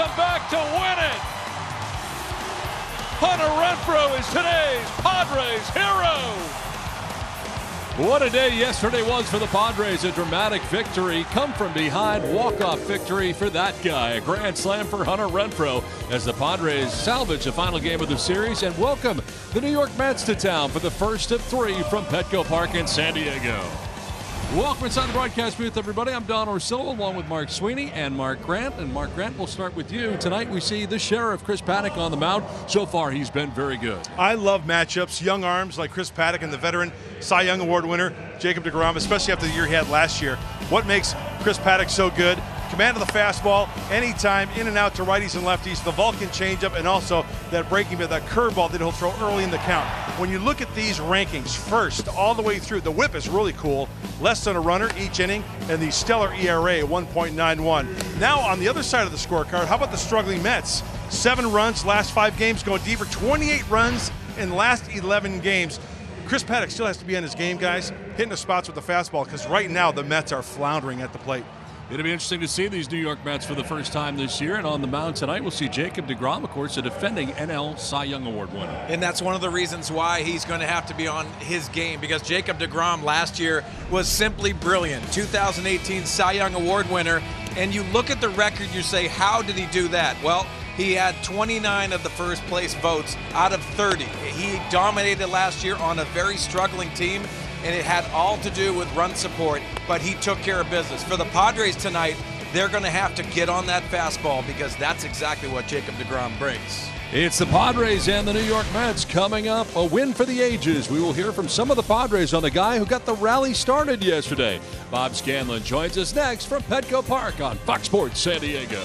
come back to win it. Hunter Renfroe is today's Padres hero. What a day yesterday was for the Padres. A dramatic victory, come from behind, walk-off victory for that guy. A grand slam for Hunter Renfroe as the Padres salvage the final game of the series and welcome the New York Mets to town for the first of three from Petco Park in San Diego. Welcome inside the broadcast booth, everybody. I'm Don Orsillo along with Mark Sweeney and Mark Grant. And Mark Grant, we'll start with you. Tonight we see the sheriff, Chris Paddack, on the mound. So far, he's been very good. I love matchups. Young arms like Chris Paddack and the veteran Cy Young Award winner Jacob DeGrom, especially after the year he had last year. What makes Chris Paddack so good? Command of the fastball, anytime, in and out to righties and lefties, the Vulcan changeup, and also that breaking bit, that curveball that he'll throw early in the count. When you look at these rankings, first, all the way through, the whip is really cool. Less than a runner each inning, and the stellar ERA, 1.91. Now, on the other side of the scorecard, how about the struggling Mets? Seven runs, last five games going deeper, 28 runs in last 11 games. Chris Paddack still has to be on his game, guys, hitting the spots with the fastball, because right now the Mets are floundering at the plate. It'll be interesting to see these New York Mets for the first time this year. And on the mound tonight, we'll see Jacob DeGrom, of course, a defending NL Cy Young Award winner. And that's one of the reasons why he's going to have to be on his game because Jacob DeGrom last year was simply brilliant. 2018 Cy Young Award winner. And you look at the record, you say, how did he do that? Well, he had 29 of the first place votes out of 30. He dominated last year on a very struggling team and it had all to do with run support, but he took care of business. For the Padres tonight, they're going to have to get on that fastball because that's exactly what Jacob DeGrom brings. It's the Padres and the New York Mets coming up. A win for the ages. We will hear from some of the Padres on the guy who got the rally started yesterday. Bob Scanlon joins us next from Petco Park on Fox Sports San Diego.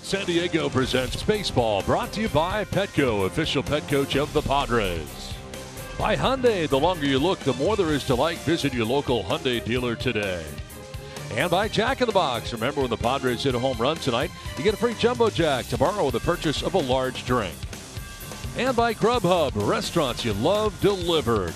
Sports San Diego presents Baseball, brought to you by Petco, official pet coach of the Padres. By Hyundai, the longer you look, the more there is to like. Visit your local Hyundai dealer today. And by Jack in the Box. Remember when the Padres hit a home run tonight, you get a free Jumbo Jack tomorrow with the purchase of a large drink. And by Grubhub, restaurants you love delivered.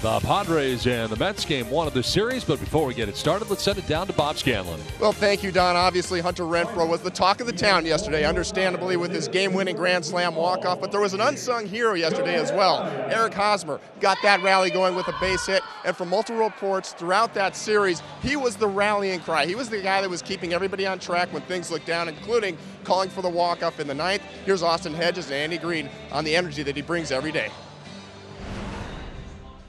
The Padres and the Mets game one of the series, but before we get it started, let's send it down to Bob Scanlon. Well, thank you, Don. Obviously, Hunter Renfroe was the talk of the town yesterday, understandably, with his game winning Grand Slam walk off, but there was an unsung hero yesterday as well. Eric Hosmer got that rally going with a base hit, and from multiple reports throughout that series, he was the rallying cry. He was the guy that was keeping everybody on track when things looked down, including calling for the walk off in the ninth. Here's Austin Hedges and Andy Green on the energy that he brings every day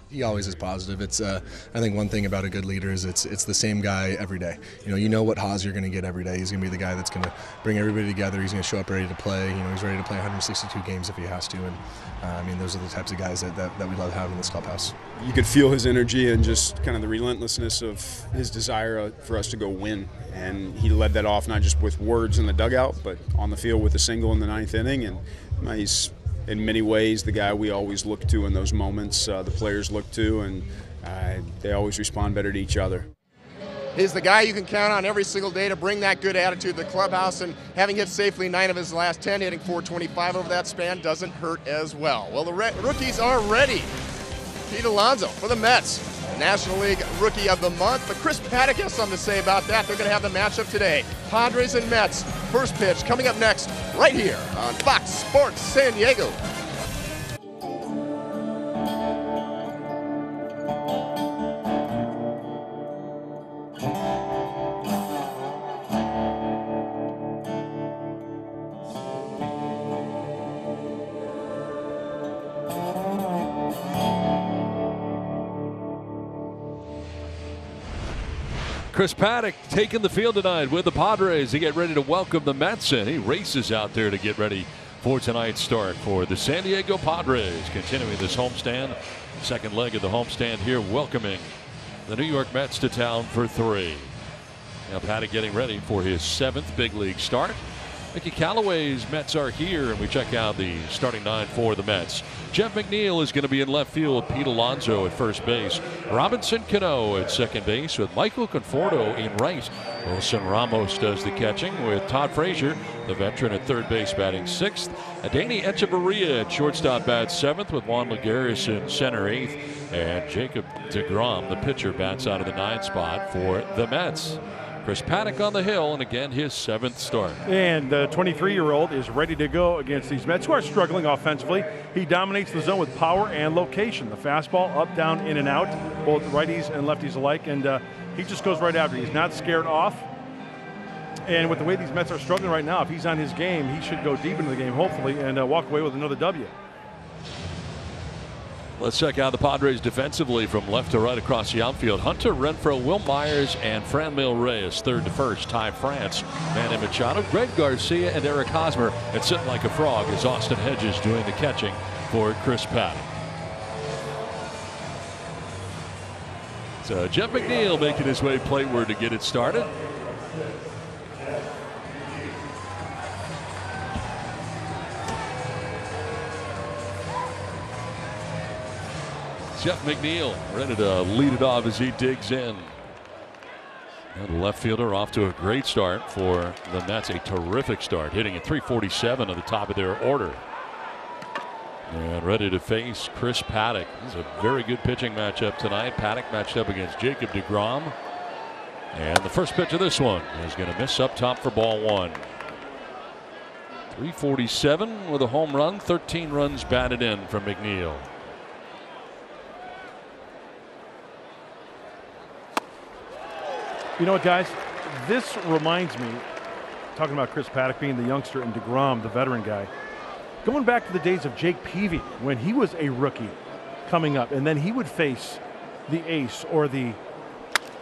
he always is positive. It's uh, I think one thing about a good leader is it's it's the same guy every day. You know, you know what Haas you're going to get every day. He's going to be the guy that's going to bring everybody together. He's going to show up ready to play. You know, he's ready to play 162 games if he has to. And uh, I mean, those are the types of guys that, that, that we love having in this clubhouse. You could feel his energy and just kind of the relentlessness of his desire uh, for us to go win. And he led that off not just with words in the dugout, but on the field with a single in the ninth inning. And he's in many ways the guy we always look to in those moments. Uh, the players look to, and uh, they always respond better to each other. He's the guy you can count on every single day to bring that good attitude to the clubhouse, and having hit safely nine of his last 10, hitting 425 over that span doesn't hurt as well. Well, the rookies are ready. Pete Alonso for the Mets. National League Rookie of the Month. But Chris Paddack has something to say about that. They're going to have the matchup today. Padres and Mets. First pitch coming up next, right here on Fox Sports San Diego. Chris Paddack taking the field tonight with the Padres to get ready to welcome the Mets in. He races out there to get ready for tonight's start for the San Diego Padres. Continuing this homestand, second leg of the homestand here, welcoming the New York Mets to town for three. Now Paddack getting ready for his seventh big league start. Mickey Callaway's Mets are here, and we check out the starting nine for the Mets. Jeff McNeil is going to be in left field with Pete Alonso at first base. Robinson Cano at second base with Michael Conforto in right. Wilson Ramos does the catching with Todd Frazier, the veteran at third base, batting sixth. Adeiny Hechavarria at shortstop bats seventh with Juan Lagares in center eighth. And Jacob DeGrom, the pitcher, bats out of the nine spot for the Mets. Chris Paddack on the hill, and again his seventh start. And the 23 year old is ready to go against these Mets who are struggling offensively. He dominates the zone with power and location. The fastball, up, down, in, and out, both righties and lefties alike. And uh, he just goes right after. He's not scared off. And with the way these Mets are struggling right now, if he's on his game, he should go deep into the game, hopefully, and uh, walk away with another W. Let's check out the Padres defensively from left to right across the outfield. Hunter Renfroe, Wil Myers, and Franmil Reyes, third to first. Ty France, Manny Machado, Greg Garcia, and Eric Hosmer. And sitting like a frog is Austin Hedges doing the catching for Chris Paddack. So Jeff McNeil making his way plateward to get it started. Jeff McNeil ready to lead it off as he digs in. And left fielder off to a great start for the Mets. A terrific start, hitting at 347 at the top of their order. And ready to face Chris Paddack. This is a very good pitching matchup tonight. Paddack matched up against Jacob DeGrom. And the first pitch of this one is going to miss up top for ball one. 347 with a home run, 13 runs batted in from McNeil. You know what, guys? This reminds me, talking about Chris Paddack being the youngster and DeGrom, the veteran guy, going back to the days of Jake Peavy when he was a rookie coming up, and then he would face the ace or the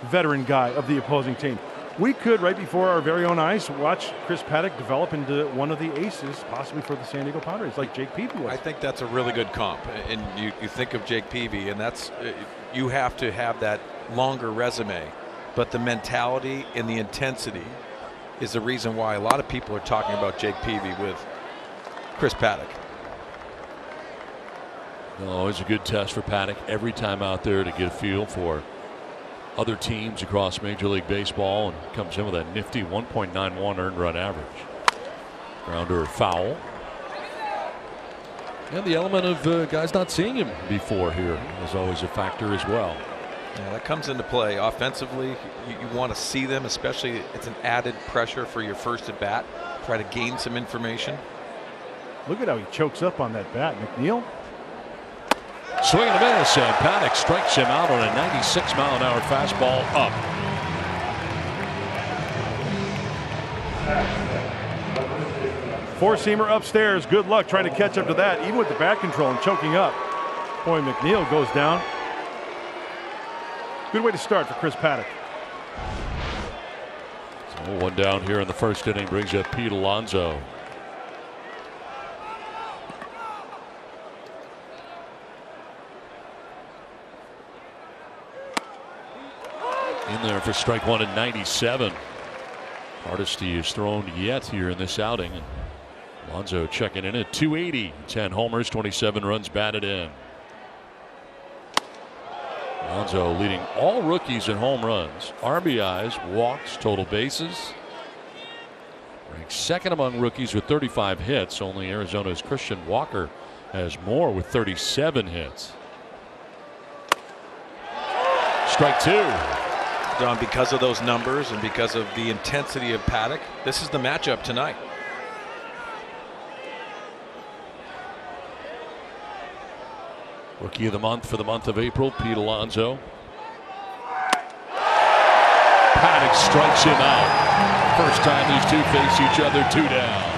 veteran guy of the opposing team. We could, right before our very own eyes, watch Chris Paddack develop into one of the aces, possibly for the San Diego Padres, like Jake Peavy was. I think that's a really good comp. And you, you think of Jake Peavy, and that's uh, you have to have that longer resume but the mentality and the intensity is the reason why a lot of people are talking about Jake Peavy with Chris Paddack. always a good test for Paddack every time out there to get a feel for other teams across Major League Baseball and comes in with a nifty 1.91 earned run average. Grounder foul. And the element of uh, guys not seeing him before here is always a factor as well. Yeah, that comes into play offensively. You, you want to see them, especially it's an added pressure for your first at bat. Try to gain some information. Look at how he chokes up on that bat, McNeil. Swing and a miss, and Paddack strikes him out on a 96 mile an hour fastball up. Four seamer upstairs. Good luck trying to catch up to that, even with the bat control and choking up. Boy, McNeil goes down. Good way to start for Chris Paddack. So one down here in the first inning brings up Pete Alonso. In there for strike one at 97. Hardest he has thrown yet here in this outing. Alonso checking in at 280. 10 homers, 27 runs batted in. Alonso leading all rookies in home runs, RBIs, walks, total bases. Ranks second among rookies with 35 hits. Only Arizona's Christian Walker has more with 37 hits. Strike two. Don, because of those numbers and because of the intensity of Paddack, this is the matchup tonight. Rookie of the month for the month of April, Pete Alonso. Paddack strikes him out. First time these two face each other, two down.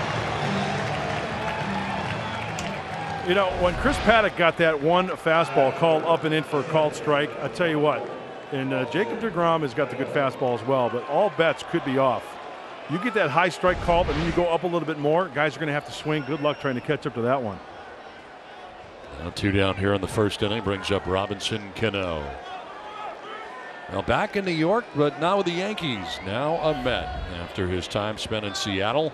You know, when Chris Paddack got that one fastball called up and in for a called strike, I tell you what, and uh, Jacob DeGrom has got the good fastball as well, but all bets could be off. You get that high strike called and then you go up a little bit more, guys are going to have to swing. Good luck trying to catch up to that one. Now two down here in the first inning brings up Robinson Cano. Now back in New York, but now with the Yankees. Now a Met after his time spent in Seattle.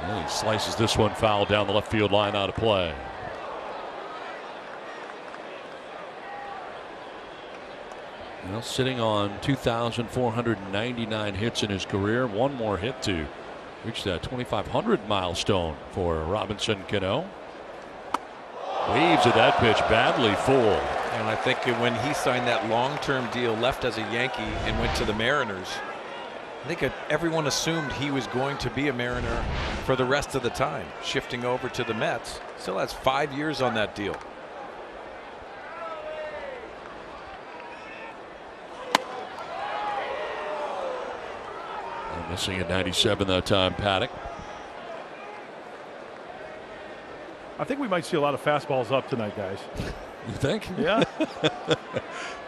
And he slices this one foul down the left field line out of play. Well, sitting on 2,499 hits in his career. One more hit to reach that 2,500 milestone for Robinson Cano. Waves at that pitch badly full. And I think when he signed that long-term deal, left as a Yankee and went to the Mariners, I think everyone assumed he was going to be a Mariner for the rest of the time, shifting over to the Mets. Still has five years on that deal. Missing at 97 that time, Paddack. I think we might see a lot of fastballs up tonight, guys. You think? Yeah.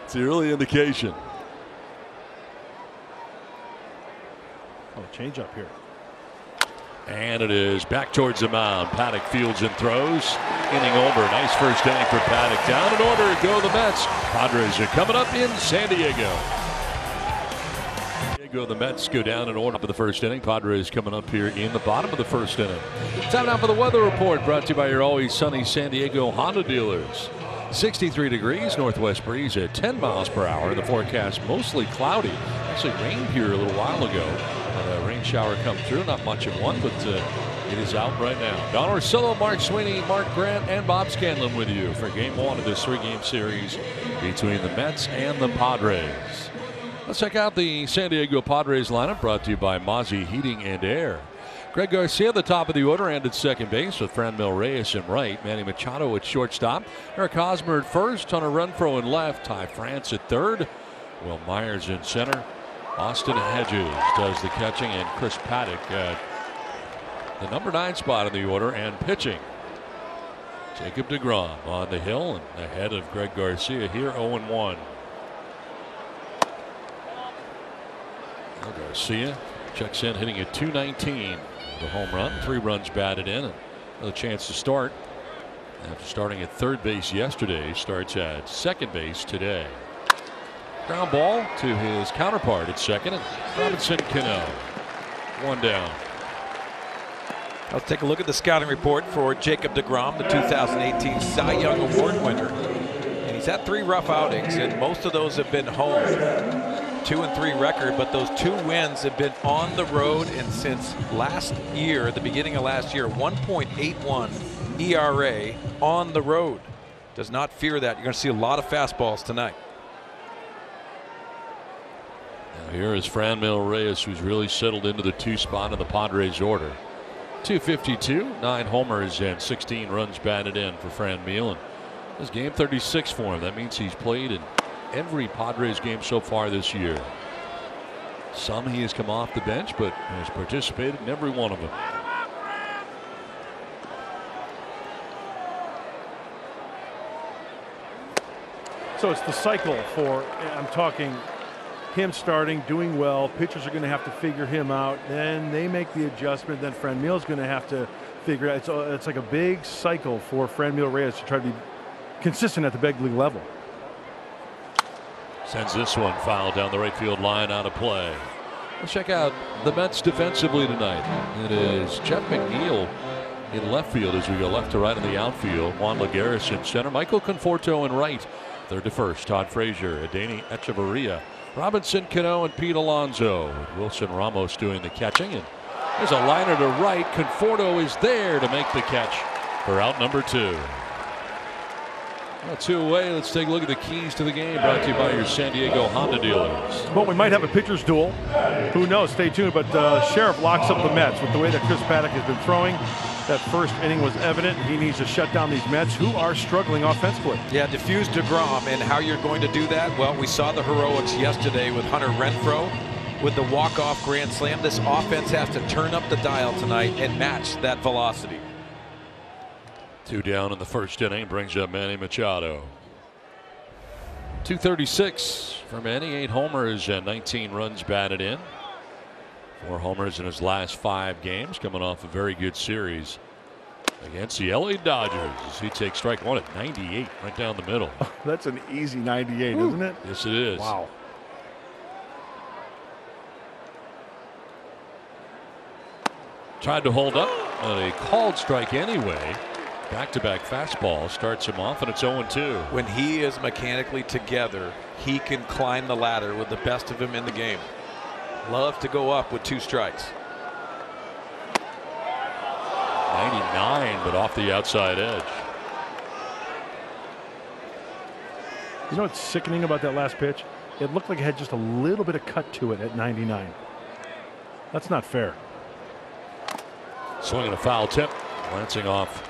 it's the early indication. Oh, change up here. And it is back towards the mound. Paddack fields and throws. Inning over. Nice first inning for Paddack. Down in order go the Mets. Padres are coming up in San Diego. Go the Mets go down in order for the first inning. Padres coming up here in the bottom of the first inning. Time now for the weather report brought to you by your always sunny San Diego Honda dealers. 63 degrees, northwest breeze at 10 miles per hour. The forecast mostly cloudy. Actually rained here a little while ago. A rain shower come through, not much of one, but uh, it is out right now. Don Orsillo, Mark Sweeney, Mark Grant, and Bob Scanlon with you for game one of this three-game series between the Mets and the Padres. Let's check out the San Diego Padres lineup brought to you by Mozzie Heating and Air. Greg Garcia at the top of the order and at second base with Fran Franmil Reyes in right. Manny Machado at shortstop. Eric Hosmer at first. Hunter Renfroe in left. Ty France at third. Wil Myers in center. Austin Hedges does the catching and Chris Paddack at the number nine spot in the order and pitching. Jacob DeGrom on the hill and ahead of Greg Garcia here 0 1. Garcia checks in hitting at 219 the home run. Three runs batted in and another chance to start. After starting at third base yesterday starts at second base today. Ground ball to his counterpart at second and Robinson Cano. One down. Let's take a look at the scouting report for Jacob DeGrom, the 2018 Cy Young Award winner. And he's had three rough outings, and most of those have been home two and three record, but those two wins have been on the road. And since last year, the beginning of last year, 1.81 ERA on the road. Does not fear that. You're going to see a lot of fastballs tonight. Now here is Franmil Reyes, who's really settled into the two spot in the Padres order. 252, nine homers, and 16 runs batted in for Franmil. And this game 36 for him. That means he's played in every Padres game so far this year. Some he has come off the bench, but has participated in every one of them. So it's the cycle for, I'm talking him starting, doing well. Pitchers are going to have to figure him out. Then they make the adjustment. Then Franmil's going to have to figure out. It's, it's like a big cycle for Franmil Reyes to try to be consistent at the big league level. Sends this one foul down the right field line out of play. Let's check out the Mets defensively tonight. It is Jeff McNeil in left field as we go left to right in the outfield. Juan Lagares in center. Michael Conforto in right. Third to first. Todd Frazier, Adeiny Hechavarria, Robinson Cano, and Pete Alonso. Wilson Ramos doing the catching. And there's a liner to right. Conforto is there to make the catch for out number two. Well, two away. Let's take a look at the keys to the game brought to you by your San Diego Honda dealers. Well, we might have a pitcher's duel. Who knows? Stay tuned. But uh, Sheriff locks up the Mets with the way that Chris Paddack has been throwing. That first inning was evident. He needs to shut down these Mets who are struggling offensively. Yeah, diffuse DeGrom. And how you're going to do that? Well, we saw the heroics yesterday with Hunter Renfroe with the walk-off grand slam. This offense has to turn up the dial tonight and match that velocity. Two down in the first inning brings up Manny Machado. 236 for Manny, eight homers and 19 runs batted in. Four homers in his last five games, coming off a very good series against the LA Dodgers. He takes strike one at 98, right down the middle. That's an easy 98, Ooh. isn't it? Yes, it is. Wow. Tried to hold up, but a called strike anyway. Back to back fastball starts him off, and it's 0 2. When he is mechanically together, he can climb the ladder with the best of him in the game. Love to go up with two strikes. 99, but off the outside edge. You know what's sickening about that last pitch? It looked like it had just a little bit of cut to it at 99. That's not fair. Swinging a foul tip, glancing off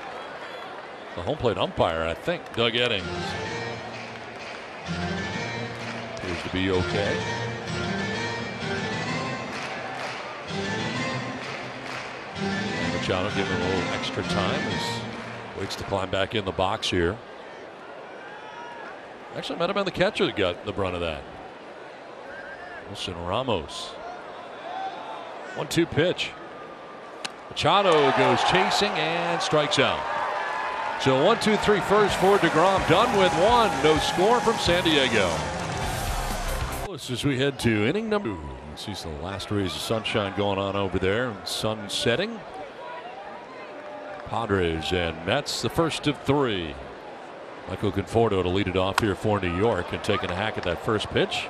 the home plate umpire, I think, Doug Eddings. Appears to be okay. And Machado giving a little extra time as waits to climb back in the box here. Actually, might have been the catcher that got the brunt of that. Wilson Ramos. One two pitch. Machado goes chasing and strikes out. So one, two, three first for DeGrom. Done with one. No score from San Diego. As we head to inning number two. See the last rays of sunshine going on over there. Sun setting. Padres and Mets, the first of three. Michael Conforto to lead it off here for New York and taking a hack at that first pitch.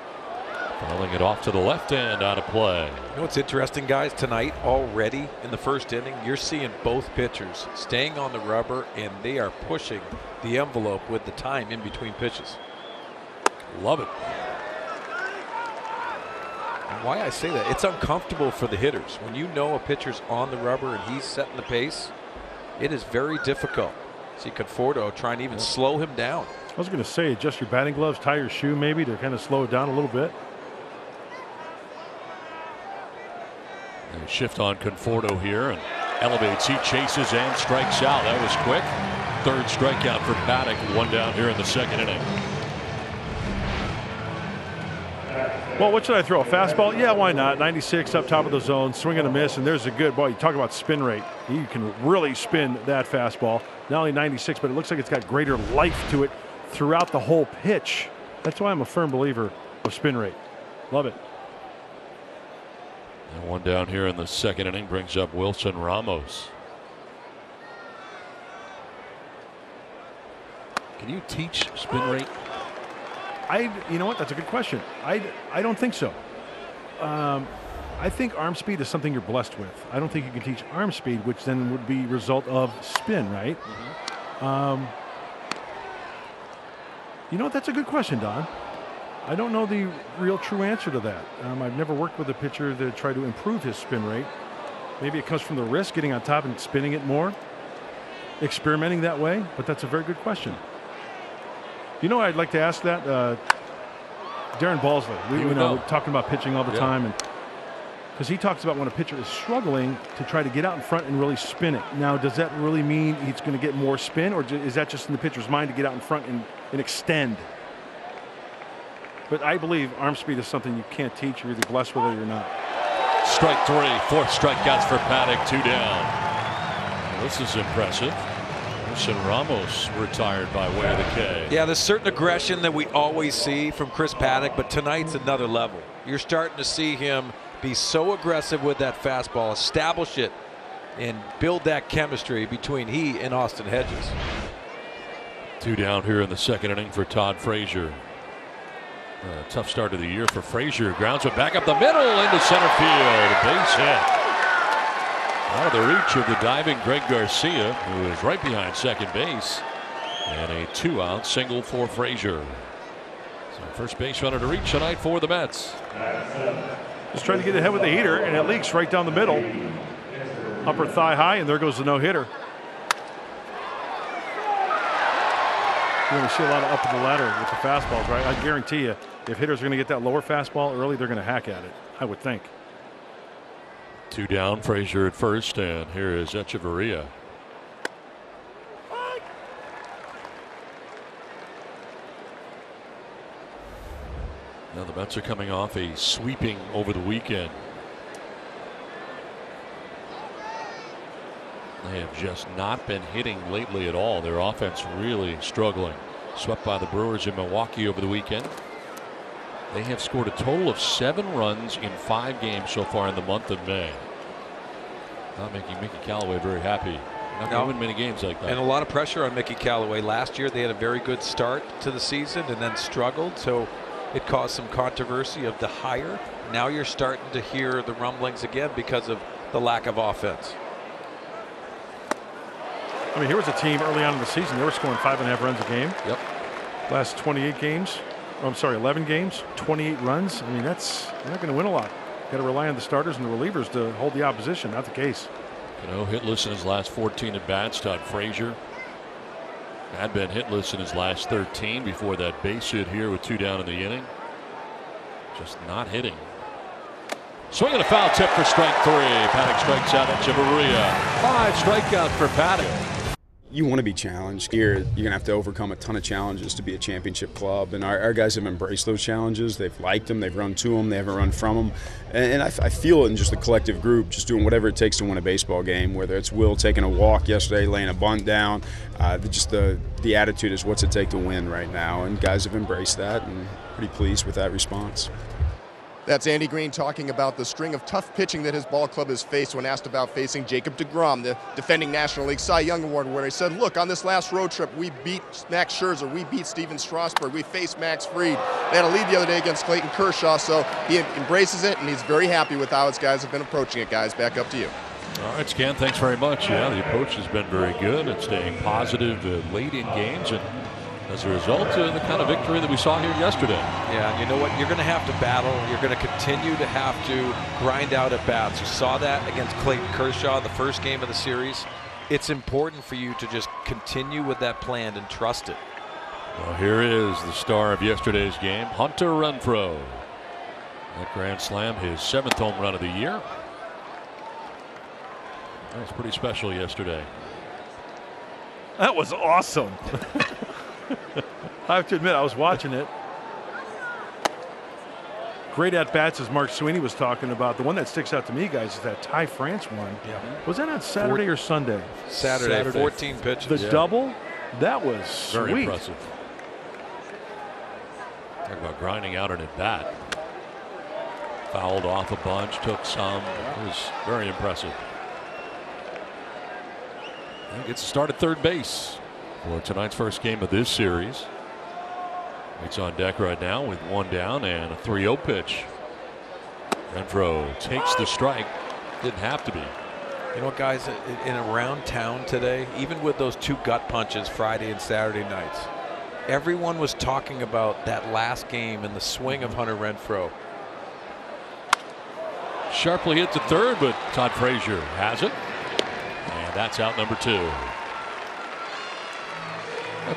Fouling it off to the left hand out of play. You know what's interesting, guys? Tonight, already in the first inning, you're seeing both pitchers staying on the rubber, and they are pushing the envelope with the time in between pitches. Love it. And why I say that, it's uncomfortable for the hitters. When you know a pitcher's on the rubber and he's setting the pace, it is very difficult. See Conforto trying to even slow him down. I was going to say, adjust your batting gloves, tie your shoe maybe to kind of slow it down a little bit. They shift on Conforto here and elevates. He chases and strikes out. That was quick. Third strikeout for Paddack. One down here in the second inning. Well, what should I throw? A fastball? Yeah, why not? 96 up top of the zone, swing and a miss, and there's a good boy. You talk about spin rate. You can really spin that fastball. Not only 96, but it looks like it's got greater life to it throughout the whole pitch. That's why I'm a firm believer of spin rate. Love it. And one down here in the second inning brings up Wilson Ramos. Can you teach spin rate? I, you know what? That's a good question. I, I don't think so. Um, I think arm speed is something you're blessed with. I don't think you can teach arm speed, which then would be result of spin, right? Mm-hmm. Um, you know what? That's a good question, Don. I don't know the real true answer to that. Um, I've never worked with a pitcher to try to improve his spin rate. Maybe it comes from the wrist, getting on top and spinning it more, experimenting that way. But that's a very good question. You know, I'd like to ask that uh, Darren Balsley. We, you know, we're talking about pitching all the yeah. time, and because he talks about when a pitcher is struggling to try to get out in front and really spin it. Now, does that really mean he's going to get more spin, or is that just in the pitcher's mind to get out in front and, and extend? But I believe arm speed is something you can't teach. You're either blessed with it or not. Strike three, fourth strikeouts for Paddack, two down. This is impressive. Wilson Ramos retired by way of the K. Yeah, there's certain aggression that we always see from Chris Paddack, but tonight's another level. You're starting to see him be so aggressive with that fastball, establish it, and build that chemistry between he and Austin Hedges. Two down here in the second inning for Todd Frazier. A tough start of the year for Frazier. Grounds it back up the middle into center field. Base hit. Out of the reach of the diving Greg Garcia, who is right behind second base. And a two out single for Frazier. So first base runner to reach tonight for the Mets. Just trying to get ahead with the heater, and it leaks right down the middle. Upper thigh high, and there goes the no hitter. You're going to see a lot of up the ladder with the fastballs, right? I guarantee you, if hitters are going to get that lower fastball early, they're going to hack at it. I would think. Two down, Frazier at first, and here is Hechavarria. Now the Mets are coming off a sweeping over the weekend. They have just not been hitting lately at all. Their offense really struggling. Swept by the Brewers in Milwaukee over the weekend. They have scored a total of seven runs in five games so far in the month of May. Not making Mickey Callaway very happy. Not win many games like that. And a lot of pressure on Mickey Callaway. Last year they had a very good start to the season and then struggled. So it caused some controversy of the hire. Now you're starting to hear the rumblings again because of the lack of offense. I mean, here was a team early on in the season. They were scoring five and a half runs a game. Yep. Last 28 games. Oh, I'm sorry, 11 games, 28 runs. I mean, that's you're not going to win a lot. Got to rely on the starters and the relievers to hold the opposition. Not the case. You know, hitless in his last 14 at bats. Todd Frazier had been hitless in his last 13 before that base hit here with two down in the inning. Just not hitting. Swinging a foul tip for strike three. Paddack strikes out Hechavarria. Five strikeouts for Paddack you want to be challenged. Here, you're going to have to overcome a ton of challenges to be a championship club. And our, our, guys have embraced those challenges. They've liked them, they've run to them, they haven't run from them. And, and I, I, feel it in just the collective group, just doing whatever it takes to win a baseball game, whether it's Wil taking a walk yesterday, laying a bunt down. Uh, just the, the attitude is what's it take to win right now. And guys have embraced that and pretty pleased with that response. That's Andy Green talking about the string of tough pitching that his ball club has faced when asked about facing Jacob DeGrom, the defending National League Cy Young Award winner. He said, look, on this last road trip, we beat Max Scherzer, we beat Stephen Strasburg, we faced Max Fried. They had a lead the other day against Clayton Kershaw, so he embraces it, and he's very happy with how his guys have been approaching it, guys. Back up to you. All right, Scan, thanks very much. Yeah, the approach has been very good at staying positive uh, late in games and as a result of the kind of victory that we saw here yesterday. Yeah, and you know what? You're going to have to battle. You're going to continue to have to grind out at bats. You saw that against Clayton Kershaw, the first game of the series. It's important for you to just continue with that plan and trust it. Well, here is the star of yesterday's game, Hunter Renfroe. That grand slam, his seventh home run of the year. That was pretty special yesterday. That was awesome. I have to admit, I was watching it. Great at bats, as Mark Sweeney was talking about. The one that sticks out to me, guys, is that Ty France one. Yeah. Was that on Saturday or Sunday? Saturday, Saturday. 14 pitches. The yeah. double, that was very sweet. impressive. Talk about grinding out an at bat. Fouled off a bunch, took some. It was very impressive. And gets to start at third base for tonight's first game of this series. It's on deck right now with one down and a 3 0 pitch. Renfroe takes the strike. Didn't have to be. You know, what, guys, in around town today, even with those two gut punches Friday and Saturday nights, everyone was talking about that last game and the swing of Hunter Renfroe. Sharply hit to third, but Todd Frazier has it. And that's out number two.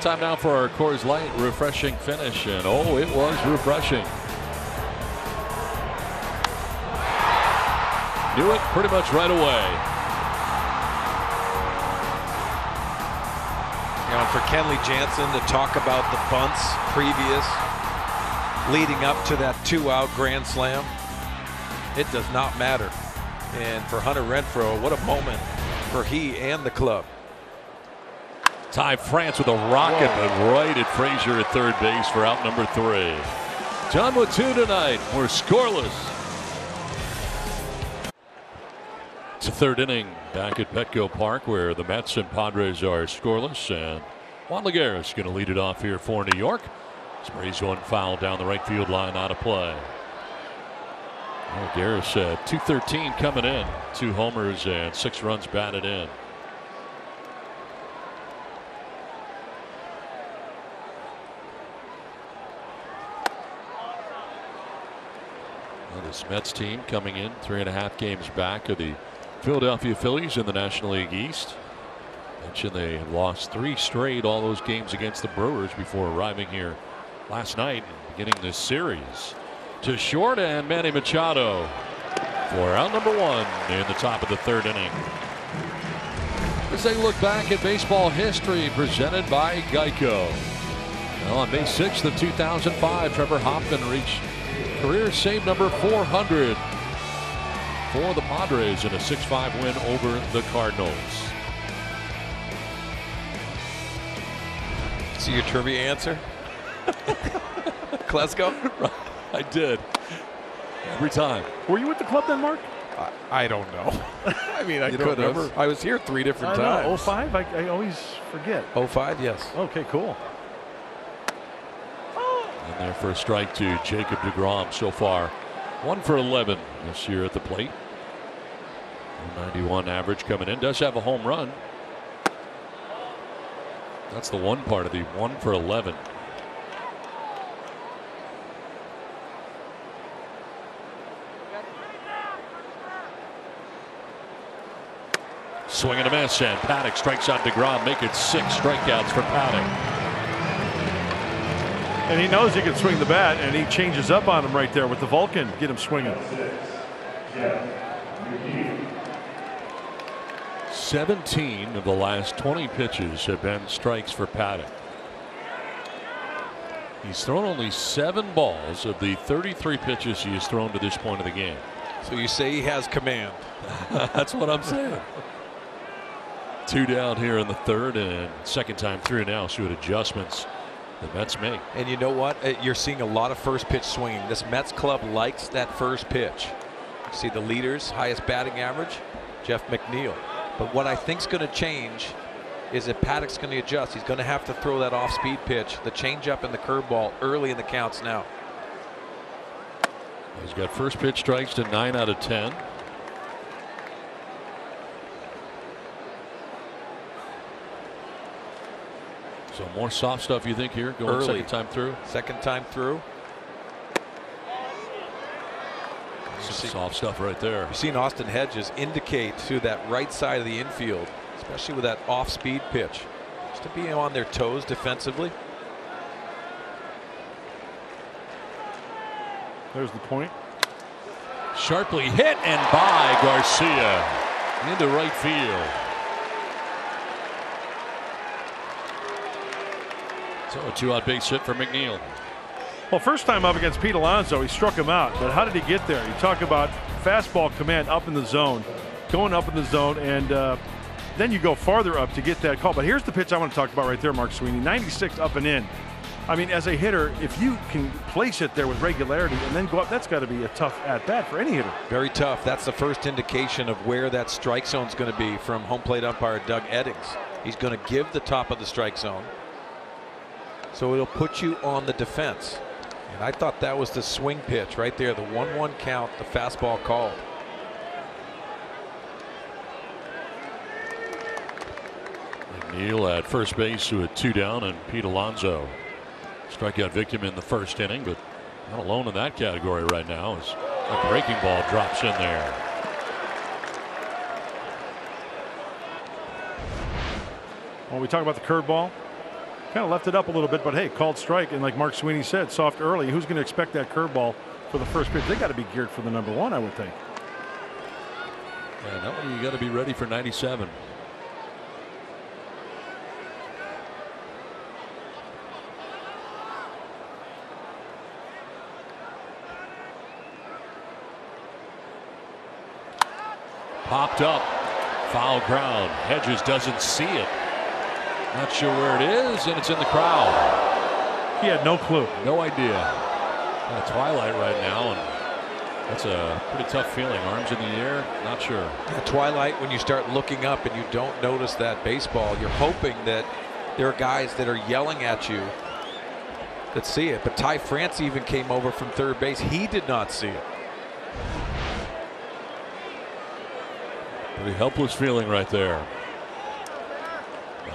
Time now for our Coors Light refreshing finish, and oh, it was refreshing. Knew it pretty much right away. You for Kenley Jansen to talk about the bunts previous, leading up to that two-out grand slam, it does not matter. And for Hunter Renfroe, what a moment for he and the club. Ty France with a rocket, but right at Frazier at third base for out number three. John with two tonight. We're scoreless. It's the third inning back at Petco Park where the Mets and Padres are scoreless. And Juan Lagares going to lead it off here for New York. Sprays one foul down the right field line out of play. Well, Garris, uh, 213 coming in, two homers and six runs batted in. This Mets team coming in three and a half games back of the Philadelphia Phillies in the National League East. Mentioned they lost three straight, all those games against the Brewers before arriving here last night and beginning this series. To short and Manny Machado for out number one in the top of the third inning. As they look back at baseball history presented by Geico. Well, on May 6th of 2005, Trevor Hoffman reached career save number 400 for the Padres in a 6-5 win over the Cardinals. See your trivia answer? Klesko? I did. Every time. Were you with the club then, Mark? I, I don't know. I mean, I You could have. I was here three different I know, times. 05? I, I always forget. 05, yes. Okay, cool. Their first strike to Jacob DeGrom so far. One for 11 this year at the plate. 91 average coming in. Does have a home run. That's the one part of the one for 11. Swing and a miss, and Paddack strikes out DeGrom, make it six strikeouts for Paddack. And he knows he can swing the bat, and he changes up on him right there with the Vulcan. Get him swinging. 17 of the last 20 pitches have been strikes for Paddack. He's thrown only seven balls of the 33 pitches he has thrown to this point of the game. So you say he has command. That's what I'm saying. Two down here in the third and second time through now. See what adjustments the Mets make. And you know what? Uh, You're seeing a lot of first pitch swinging. This Mets club likes that first pitch. See the leaders, highest batting average, Jeff McNeil. But what I think is going to change is that Paddack's going to adjust. He's going to have to throw that off speed pitch, the changeup and the curveball early in the counts now. He's got first pitch strikes to nine out of 10. So more soft stuff you think here going Early. second time through? Second time through. Soft stuff right there. You've seen Austin Hedges indicate to that right side of the infield, especially with that off speed pitch, just to be on their toes defensively. There's the point. Sharply hit and by Garcia into right field. So a two out base hit for McNeil. Well, first time up against Pete Alonso, he struck him out. But how did he get there? You talk about fastball command up in the zone, going up in the zone, and uh, then you go farther up to get that call. But here's the pitch I want to talk about right there, Mark Sweeney. 96 up and in. I mean, as a hitter, if you can place it there with regularity and then go up, that's got to be a tough at bat for any hitter. Very tough. That's the first indication of where that strike zone is going to be from home plate umpire Doug Eddings. He's going to give the top of the strike zone. So it'll put you on the defense. And I thought that was the swing pitch right there, the 1 1 count, the fastball called. McNeil at first base with two down and Pete Alonso strikeout victim in the first inning, but not alone in that category right now as a breaking ball drops in there. When we talk about the curveball, kind of left it up a little bit, but hey, called strike. And like Mark Sweeney said, soft early. Who's going to expect that curveball for the first pitch? They got to be geared for the number one, I would think. And that one you got to be ready for 97. Popped up. Foul ground. Hedges doesn't see it. Not sure where it is, and it's in the crowd. He had no clue. No idea. Kind of twilight right now, and that's a pretty tough feeling. Arms in the air, not sure. At twilight, when you start looking up and you don't notice that baseball, you're hoping that there are guys that are yelling at you that see it. But Ty France even came over from third base. He did not see it. Pretty helpless feeling right there.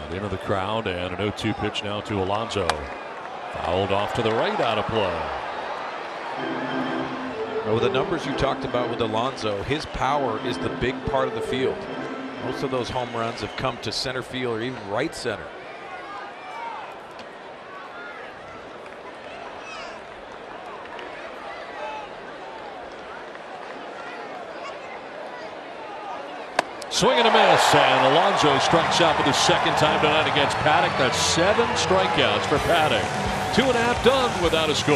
Into the crowd and an 0-2 pitch now to Alonso. Fouled off to the right out of play. Well, the numbers you talked about with Alonso, his power is the big part of the field. Most of those home runs have come to center field or even right center. Swing and a miss, and Alonso strikes out for the second time tonight against Paddack. That's seven strikeouts for Paddack. Two and a half done without a score.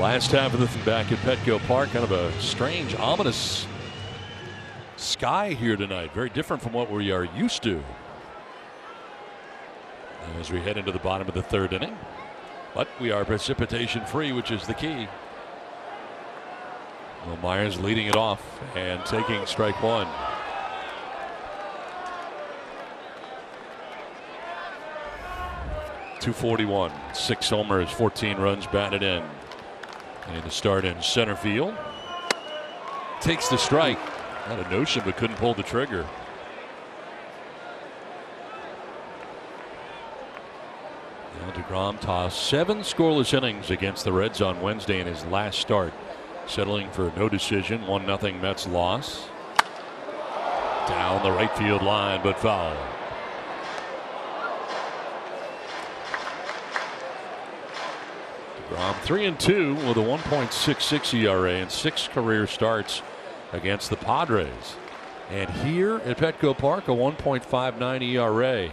Last half of the back at Petco Park, kind of a strange, ominous sky here tonight. Very different from what we are used to. as we head into the bottom of the third inning. But we are precipitation free, which is the key. Well, Myers leading it off and taking strike one. Two forty-one, six homers, fourteen runs batted in. And the start in center field. Takes the strike. Had a notion, but couldn't pull the trigger. DeGrom tossed seven scoreless innings against the Reds on Wednesday in his last start. Settling for no decision, 1 0 Mets loss. Down the right field line, but foul. DeGrom 3 and 2 with a 1.66 ERA and six career starts against the Padres. And here at Petco Park, a 1.59 ERA.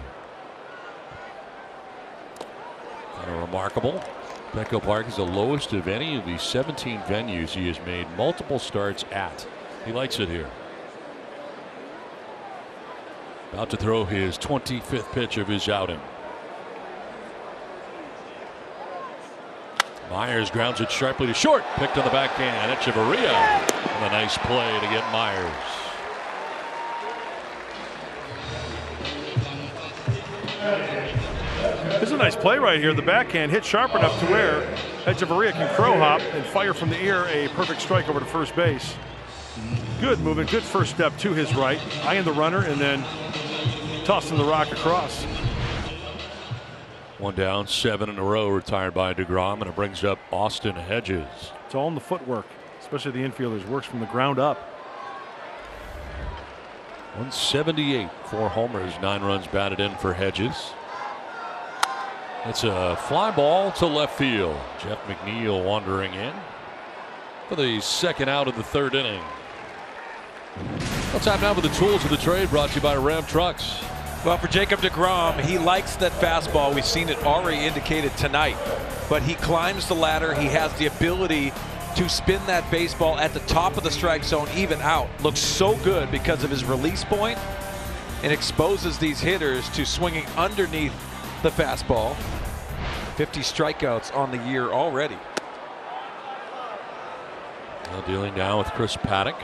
Remarkable. Petco Park is the lowest of any of the 17 venues he has made multiple starts at. He likes it here. About to throw his 25th pitch of his outing. Myers grounds it sharply to short. Picked on the backhand. Hechavarria. And a nice play to get Myers. This is a nice play right here. The backhand hit sharp enough to where Hechavarria can crow hop and fire from the air a perfect strike over to first base. Good movement, good first step to his right, eyeing the runner, and then tossing the rock across. One down, seven in a row retired by DeGrom, and it brings up Austin Hedges. It's all in the footwork, especially the infielders. Works from the ground up. 178, four homers, nine runs batted in for Hedges. It's a fly ball to left field. Jeff McNeil wandering in for the second out of the third inning. Well, time now for the tools of the trade brought to you by Ram Trucks. Well, for Jacob DeGrom, he likes that fastball. We've seen it already indicated tonight. But he climbs the ladder. He has the ability to spin that baseball at the top of the strike zone, even out. Looks so good because of his release point and exposes these hitters to swinging underneath the fastball. 50 strikeouts on the year already. Now dealing now with Chris Paddack.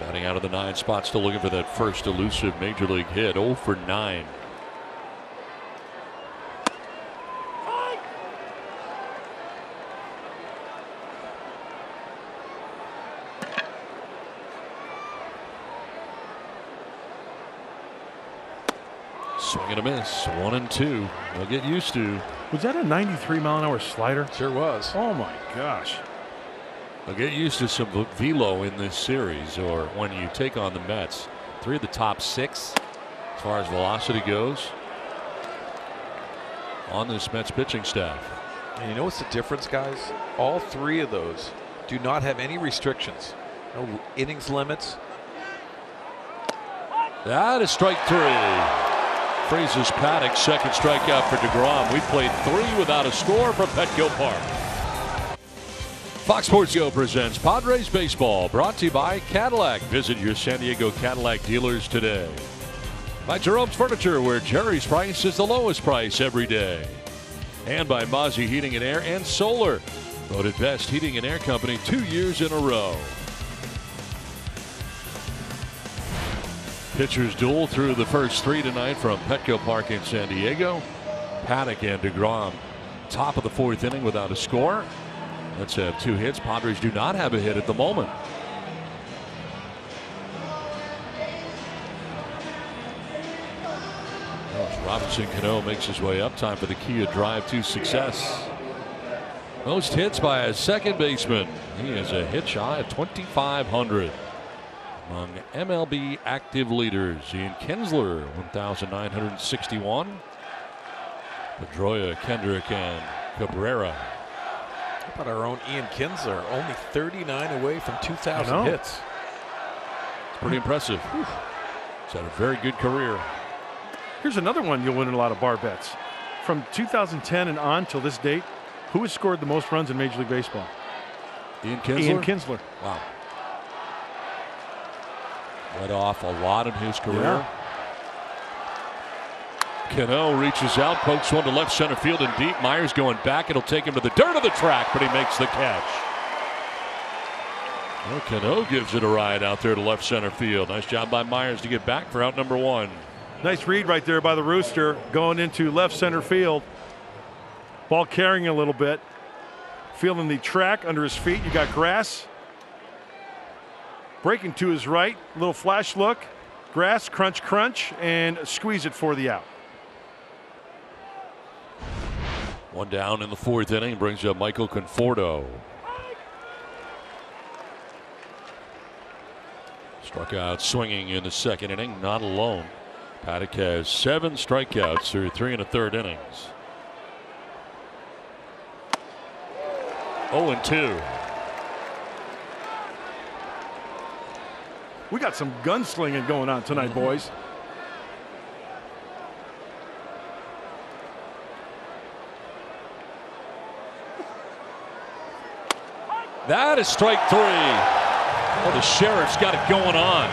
Batting out of the nine spot, still looking for that first elusive major league hit. 0 for 9. Swing and a miss. One and two. They'll get used to. Was that a 93 mile an hour slider? Sure was. Oh my gosh. They'll get used to some velo in this series, or when you take on the Mets. Three of the top six, as far as velocity goes, on this Mets pitching staff. And you know what's the difference, guys? All three of those do not have any restrictions. No innings limits. That is strike three. Freezes Paddack, second strikeout for DeGrom. We played three without a score from Petco Park. Fox Sports Go presents Padres Baseball, brought to you by Cadillac. Visit your San Diego Cadillac dealers today. By Jerome's Furniture, where Jerry's price is the lowest price every day. And by Mozzie Heating and Air and Solar. Voted best heating and air company two years in a row. Pitchers duel through the first three tonight from Petco Park in San Diego. Paddack and DeGrom, top of the fourth inning without a score. Let's have two hits. Padres do not have a hit at the moment. Oh, Robinson Cano makes his way up. Time for the Kia drive to success. Most hits by a second baseman. He is a hit shy of 2,500 among MLB active leaders. Ian Kinsler, 1,961. Pedroia, Kendrick, and Cabrera. How about our own Ian Kinsler, only 39 away from 2,000 hits. It's pretty impressive. He's had a very good career. Here's another one you'll win a lot of bar bets. From 2010 and on till this date, who has scored the most runs in Major League Baseball? Ian Kinsler. Ian Kinsler. Wow. Led off a lot in his career. Yeah. Cano reaches out, pokes one to left center field and deep. Myers going back. It'll take him to the dirt of the track, but he makes the catch. Well, Cano gives it a ride out there to left center field. Nice job by Myers to get back for out number one. Nice read right there by the Rooster going into left center field. Ball carrying a little bit. Feeling the track under his feet. You got grass. Breaking to his right. Little flash look. Grass, crunch, crunch, and squeeze it for the out. One down in the fourth inning brings up Michael Conforto. Struck out swinging in the second inning, not alone. Paddack has seven strikeouts through three and a third innings. 0 and 2. We got some gunslinging going on tonight, Mm-hmm. boys. That is strike three. Oh, the Sheriff's got it going on.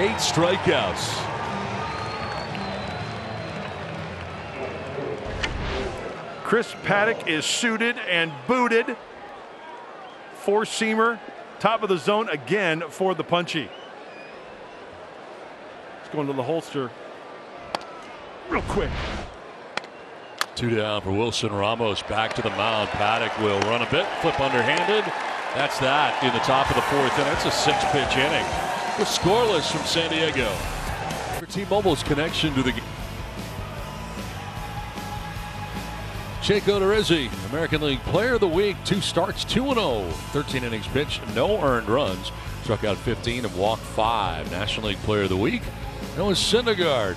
Eight strikeouts. Chris Paddack is suited and booted. Four seamer, top of the zone again for the punchy. It's going to the holster real quick. Two down for Wilson Ramos. Back to the mound. Paddack will run a bit, flip underhanded. That's that in the top of the fourth inning. That's a six pitch inning. We're scoreless from San Diego. T-Mobile's connection to the game. Jake Odorizzi, American League Player of the Week, two starts, 2 0, 13 innings pitched, no earned runs, struck out 15 and walked five. National League Player of the Week, Noah Syndergaard,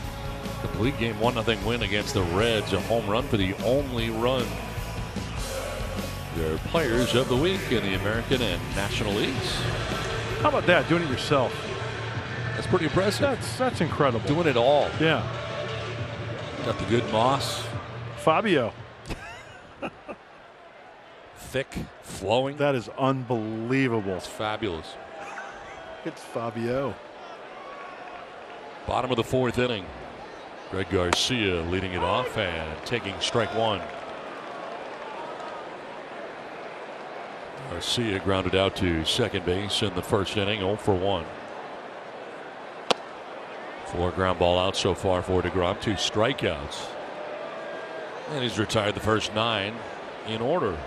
complete game 1 0 win against the Reds, a home run for the only run. They're players of the week in the American and National Leagues. How about that? Doing it yourself. That's pretty impressive. That's that's incredible. Doing it all. Yeah. Got the good moss, Fabio. Thick, flowing. That is unbelievable. It's fabulous. It's Fabio. Bottom of the fourth inning. Greg Garcia leading it off and taking strike one. Garcia grounded out to second base in the first inning, 0 for 1. Four ground ball out so far for DeGrom, two strikeouts. And he's retired the first nine in order.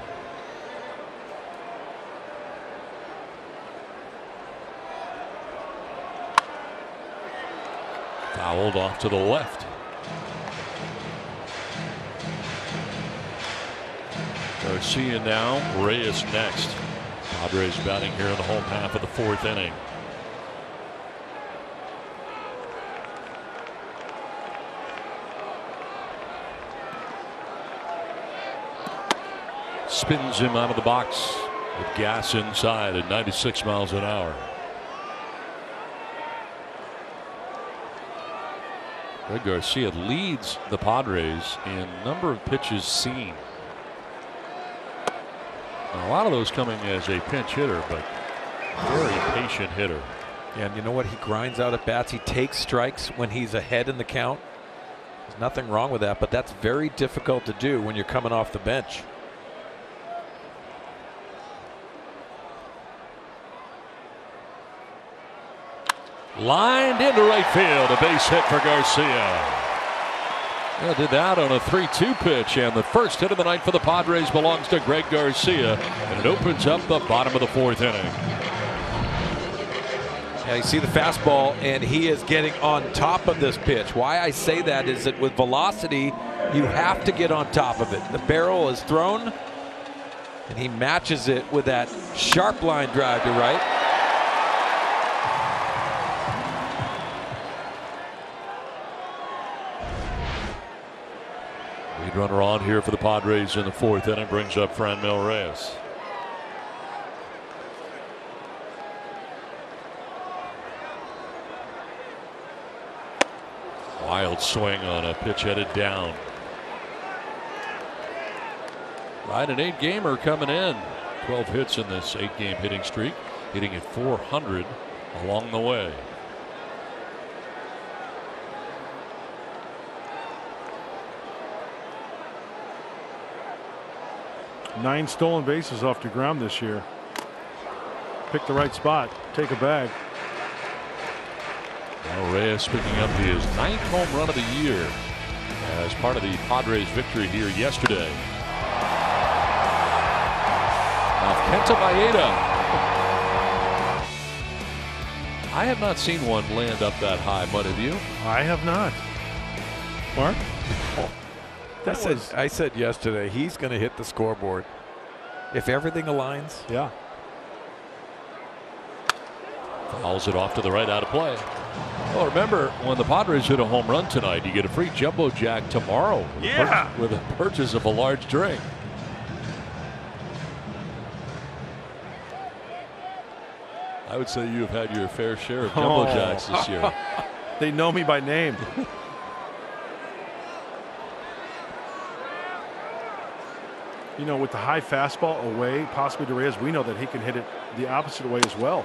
Fouled off to the left. Garcia now, Reyes next. Padres batting here in the home half of the fourth inning. Spins him out of the box with gas inside at 96 miles an hour. Greg Garcia leads the Padres in number of pitches seen. A lot of those coming as a pinch hitter, but very patient hitter. And you know what? He grinds out at bats. He takes strikes when he's ahead in the count. There's nothing wrong with that, but that's very difficult to do when you're coming off the bench. Lined into right field, a base hit for Garcia. Did that on a 3-2 pitch, and the first hit of the night for the Padres belongs to Greg Garcia, and it opens up the bottom of the fourth inning. Yeah, you see the fastball, and he is getting on top of this pitch. Why I say that is that with velocity, you have to get on top of it. The barrel is thrown, and he matches it with that sharp line drive to right. Here for the Padres in the fourth inning brings up Franmil Reyes. Wild swing on a pitch headed down. Right, an eight gamer coming in. 12 hits in this eight game hitting streak, hitting at 400 along the way. Nine stolen bases off the ground this year. Pick the right spot. Take a bag. Now Reyes picking up his ninth home run of the year as part of the Padres victory here yesterday. Now Kenta Maeda. I have not seen one land up that high, but have you? I have not. Mark? I said, I said yesterday he's going to hit the scoreboard if everything aligns. Yeah. Fouls it off to the right out of play. Well, remember when the Padres hit a home run tonight, you get a free jumbo jack tomorrow. With Yeah. A with a purchase of a large drink. I would say you have had your fair share of jumbo Oh. jacks this year. They know me by name. you know, with the high fastball away, possibly to Reyes, we know that he can hit it the opposite way as well.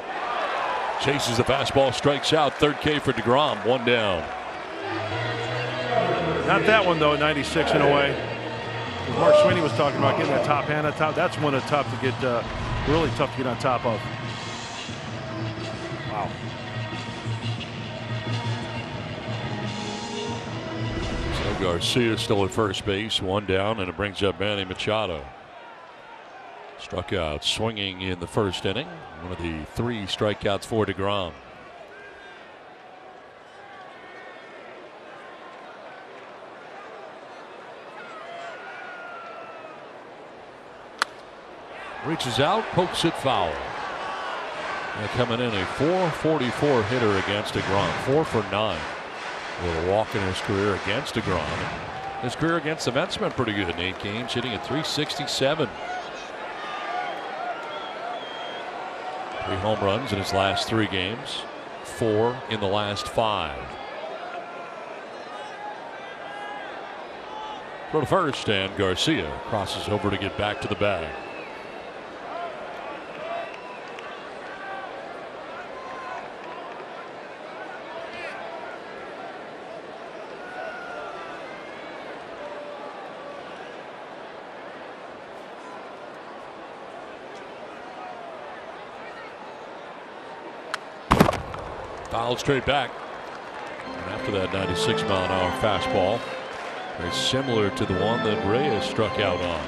Chases the fastball, strikes out. Third K for DeGrom. One down. Not that one though, 96 in a way. Mark Sweeney was talking about getting that top hand on top. That's one that's tough to get, uh, really tough to get on top of. Wow. Garcia still at first base, one down, and it brings up Manny Machado. Struck out swinging in the first inning. One of the three strikeouts for DeGrom. Reaches out, pokes it foul. And coming in a 444 hitter against DeGrom, four for nine. A little walk in his career against DeGrom. His career against the Mets been pretty good in eight games, hitting at 367. Three home runs in his last three games, four in the last five. Throw to first, and Garcia crosses over to get back to the bag. Fouled straight back. And after that 96 mile an hour fastball, very similar to the one that Reyes struck out on.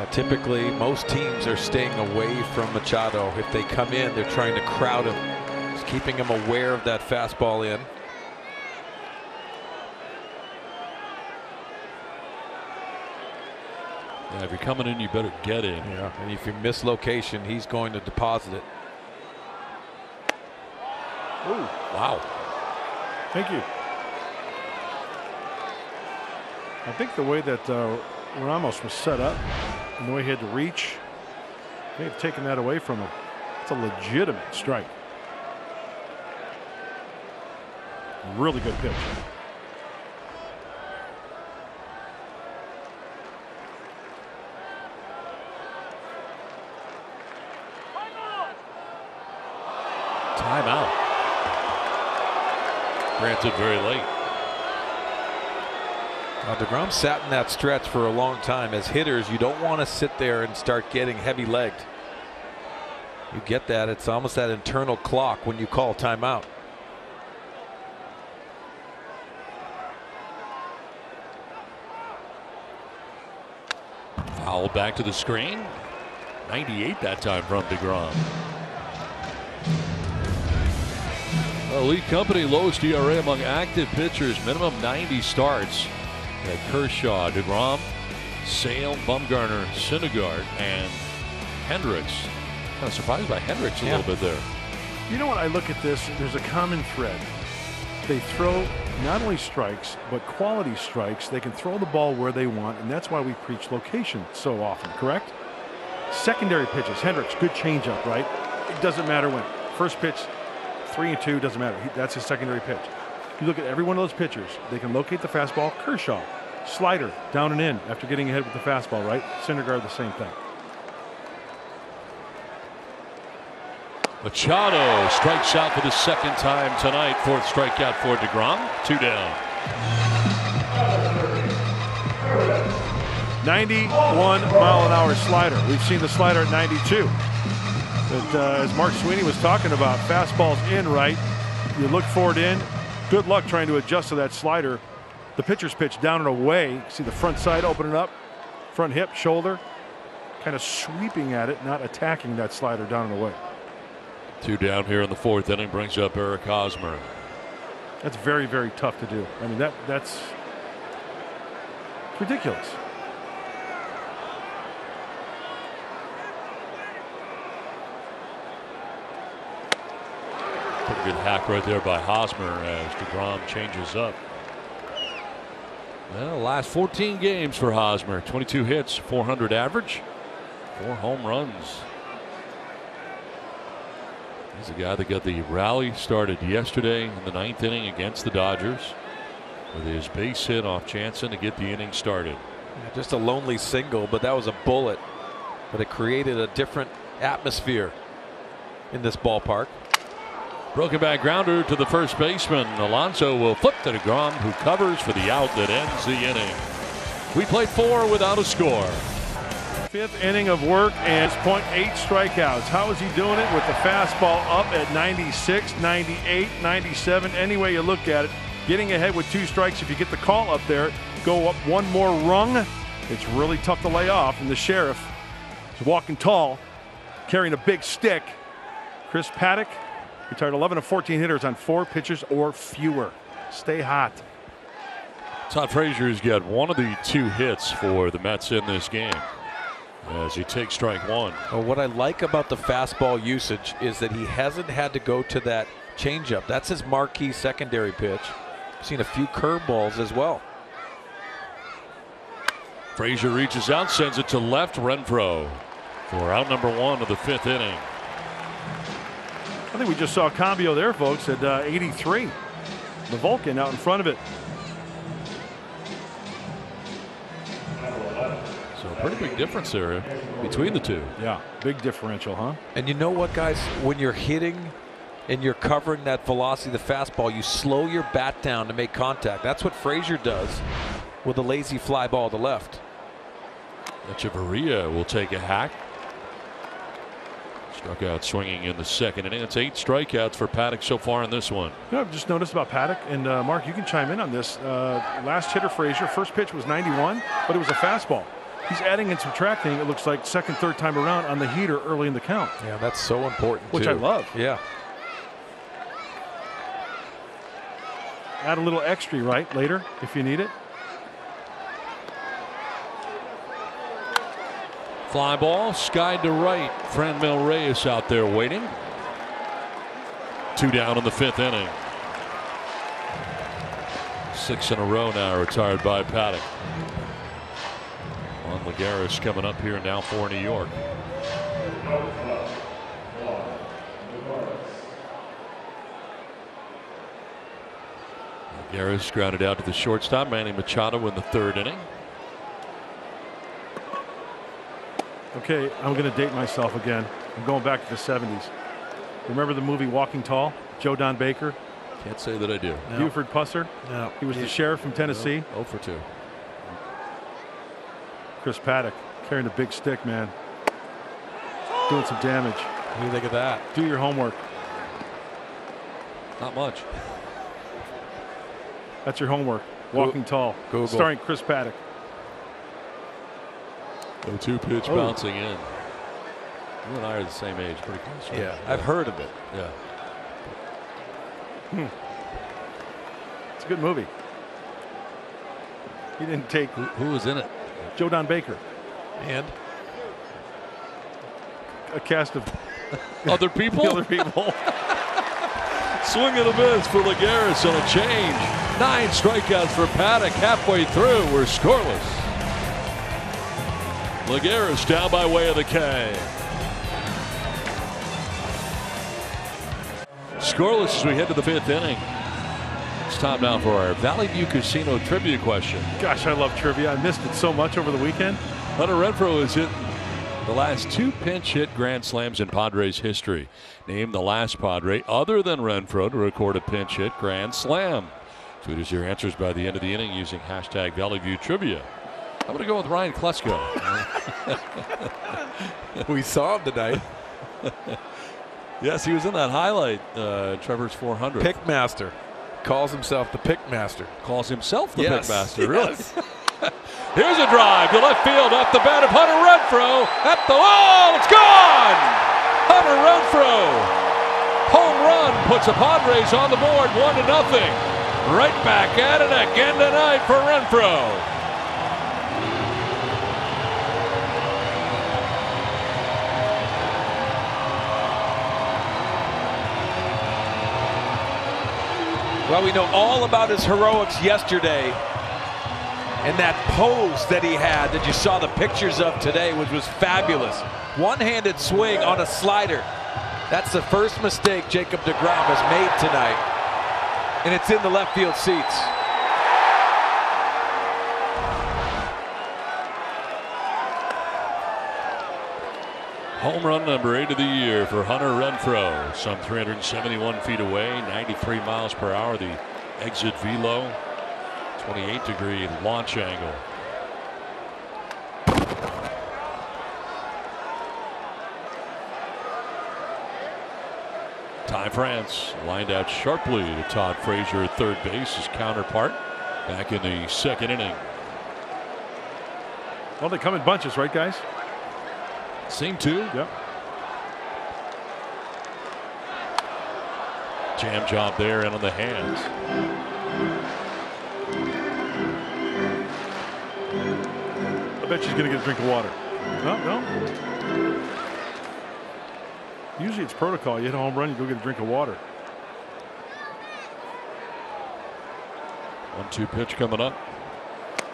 Uh, typically, most teams are staying away from Machado. If they come in, they're trying to crowd him, just keeping him aware of that fastball in. Yeah, if you're coming in, you better get in. Yeah, and if you miss location, he's going to deposit it. Ooh, Wow. thank you. I think the way that uh, Ramos was set up and the way he had to reach, may have taken that away from him. It's a legitimate strike. Really good pitch. Timeout. Granted, very late. Now, DeGrom sat in that stretch for a long time. As hitters, you don't want to sit there and start getting heavy legged. You get that. It's almost that internal clock when you call timeout. Foul back to the screen. 98 that time from DeGrom. Elite Company lowest ERA among active pitchers, minimum 90 starts. Got Kershaw, DeGrom, Sale, Bumgarner, Syndergaard, and Hendricks. Kind of surprised by Hendricks a Yeah. little bit there. You know what? I look at this, there's a common thread. They throw not only strikes, but quality strikes. They can throw the ball where they want, and that's why we preach location so often, correct? Secondary pitches. Hendricks, good changeup, right? It doesn't matter when. First pitch, three and two, doesn't matter. He, that's his secondary pitch. You look at every one of those pitchers, they can locate the fastball. Kershaw, slider, down and in after getting ahead with the fastball, right? Syndergaard, the same thing. Machado strikes out for the second time tonight. Fourth strikeout for DeGrom. Two down. 91 mile an hour slider. We've seen the slider at 92. But uh, as Mark Sweeney was talking about, fastballs in right. You look for it in. Good luck trying to adjust to that slider. The pitcher's pitch down and away. See the front side opening up, front hip, shoulder, kind of sweeping at it, not attacking that slider down and away. Two down here in the fourth inning brings up Eric Hosmer. That's very, very tough to do. I mean, that that's ridiculous. Pretty good hack right there by Hosmer as DeGrom changes up. Well, last 14 games for Hosmer 22 hits, 400 average, four home runs. He's the guy that got the rally started yesterday in the ninth inning against the Dodgers with his base hit off Jansen to get the inning started. Yeah, just a lonely single, but that was a bullet. But it created a different atmosphere in this ballpark. Broken back grounder to the first baseman. Alonso will flip to DeGrom, who covers for the out that ends the inning. We played four without a score. Fifth inning of work and 0.8 strikeouts. How is he doing it with the fastball up at 96, 98, 97? Any way you look at it, getting ahead with two strikes. If you get the call up there, go up one more rung. It's really tough to lay off. And the sheriff is walking tall, carrying a big stick. Chris Paddack retired 11 of 14 hitters on four pitches or fewer. Stay hot. Todd Frazier's got one of the two hits for the Mets in this game as he takes strike one. Well, what I like about the fastball usage is that he hasn't had to go to that changeup. That's his marquee secondary pitch. Seen a few curveballs as well. Frazier reaches out, sends it to left. Renfroe for out number one of the fifth inning. I think we just saw Cambio there, folks, at uh, 83. The Vulcan out in front of it. So pretty big difference there between the two. Yeah, big differential, huh? And you know what, guys? When you're hitting and you're covering that velocity, the fastball, you slow your bat down to make contact. That's what Frazier does with a lazy fly ball to left. Hechavarria will take a hack. Struck out swinging in the second and It's eight strikeouts for Paddack so far in this one. You know, I've just noticed about Paddack, and uh, Mark, you can chime in on this. Uh, last hitter, Frazier, first pitch was 91, but it was a fastball. He's adding and subtracting, it looks like, second, third time around on the heater early in the count. Yeah, that's so important. Which too. I love. Yeah. Add a little extra, right, later, if you need it. Fly ball, skied to right. Franmil Reyes out there waiting. Two down in the fifth inning. Six in a row now retired by Paddack. Juan Lagares coming up here now for New York. Lagares grounded out to the shortstop. Manny Machado in the third inning. Okay, I'm going to date myself again. I'm going back to the 70s. Remember the movie Walking Tall? Joe Don Baker, Can't say that I do. Buford Pusser. No. He was the sheriff from Tennessee. Oh for 2. Chris Paddack carrying a big stick, man. Doing some damage. What do you think of that? Do your homework. Not much. That's your homework. Walking Tall. Google. Starring Chris Paddack. The two pitch Oh. bouncing in. You and I are the same age, pretty close. right? Yeah, I've heard of it. Yeah. Hmm. It's a good movie. He didn't take Who, who was in it? Joe Don Baker, And a cast of Other people? other people. Swing and a miss for Lagares on a change. Nine strikeouts for Paddack halfway through. We're scoreless. Lagares down by way of the K. Scoreless as we head to the fifth inning. It's time now for our Valley View Casino trivia question. Gosh, I love trivia. I missed it so much over the weekend. Hunter Renfroe has hit the last two pinch hit grand slams in Padres history. Name the last Padre other than Renfroe to record a pinch hit grand slam. Tweet us your answers by the end of the inning using hashtag Valley View Trivia. I'm going to go with Ryan Klesko. we saw him tonight. yes, he was in that highlight, uh, Trevor's 400. Pickmaster. Calls himself the Pickmaster. Calls himself the yes. Pickmaster, really? Yes. Here's a drive to left field off the bat of Hunter Renfroe. At the wall, it's gone! Hunter Renfroe. Home run puts the Padres on the board, one to nothing. Right back at it again tonight for Renfroe. Well, we know all about his heroics yesterday. And that pose that he had that you saw the pictures of today, which was fabulous. One-handed swing on a slider. That's the first mistake Jacob DeGrom has made tonight. And it's in the left field seats. Home run number eight of the year for Hunter Renfroe. Some 371 feet away, 93 miles per hour. The exit velo, 28 degree launch angle. Ty France lined out sharply to Todd Frazier at third base, his counterpart, back in the second inning. Well, they come in bunches, right, guys? Seem to. Yep. Jam job there and on the hands. I bet she's going to get a drink of water. No, no. Usually it's protocol. You hit a home run, you go get a drink of water. One two pitch coming up.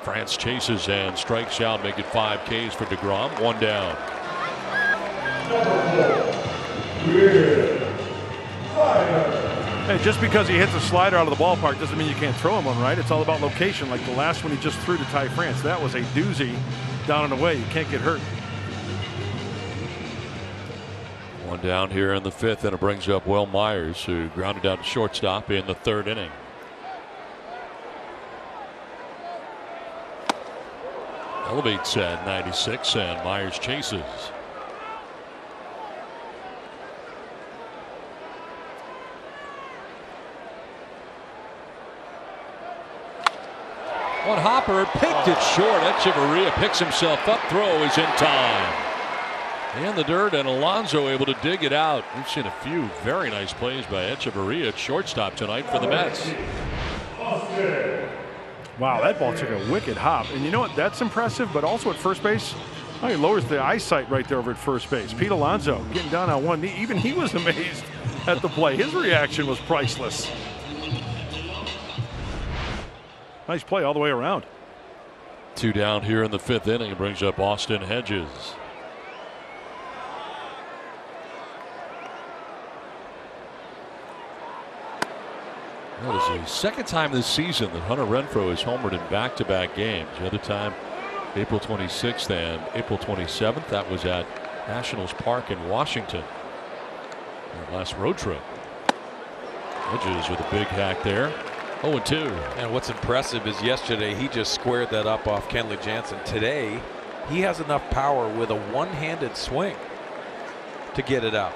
France chases and strikes out, making five Ks for DeGrom. One down. Hey, just because he hits a slider out of the ballpark doesn't mean you can't throw him one, right? It's all about location. Like the last one he just threw to Ty France. That was a doozy down and away. You can't get hurt. One down here in the fifth, and it brings up Wil Myers, who grounded out to shortstop in the third inning. Elevates at 96, and Myers chases. One hopper picked it short. Hechavarria picks himself up. Throw is in time. In the dirt, and Alonso able to dig it out. We've seen a few very nice plays by Hechavarria at shortstop tonight for the Mets. Wow, that ball took a wicked hop. And you know what? That's impressive, but also at first base, oh, he lowers the eyesight right there over at first base. Pete Alonso getting down on one knee. Even he was amazed at the play. His reaction was priceless. Nice play all the way around. Two down here in the fifth inning brings up Austin Hedges. That is the second time this season that Hunter Renfroe has homered in back-to-back games. The other time, April 26th and April 27th. That was at Nationals Park in Washington. Last road trip. Hedges with a big hack there. 0 2. And what's impressive is yesterday he just squared that up off Kenley Jansen. Today, he has enough power with a one handed swing to get it out.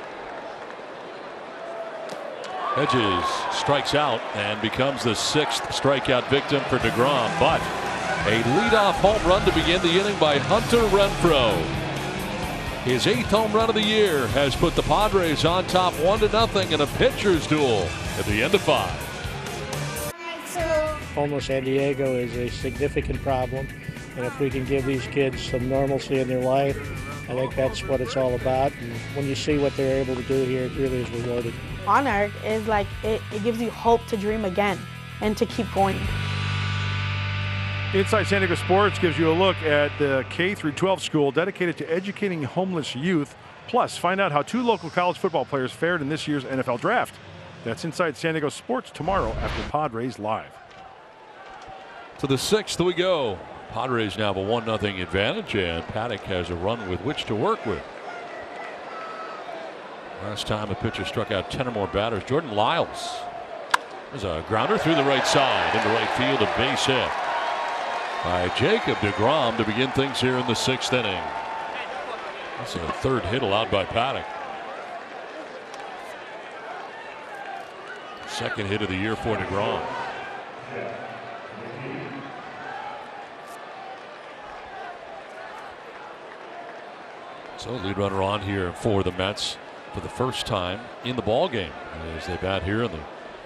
Hedges strikes out and becomes the sixth strikeout victim for DeGrom. But a leadoff home run to begin the inning by Hunter Renfroe. His eighth home run of the year has put the Padres on top one to nothing in a pitcher's duel at the end of five. Homeless San Diego is a significant problem, and if we can give these kids some normalcy in their life, I think that's what it's all about. And when you see what they're able to do here, it really is rewarding. Honor is like it, it gives you hope to dream again and to keep going. Inside San Diego Sports gives you a look at the K through 12 school dedicated to educating homeless youth. Plus, find out how two local college football players fared in this year's NFL draft. That's Inside San Diego Sports tomorrow after Padres Live. To the sixth we go. Padres now have a 1 0 advantage, and Paddack has a run with which to work with. Last time a pitcher struck out 10 or more batters, Jordan Lyles. There's a grounder through the right side into right field, a base hit. by Jacob DeGrom to begin things here in the sixth inning. That's a third hit allowed by Paddack. Second hit of the year for DeGrom. So lead runner on here for the Mets for the first time in the ball game as they bat here in the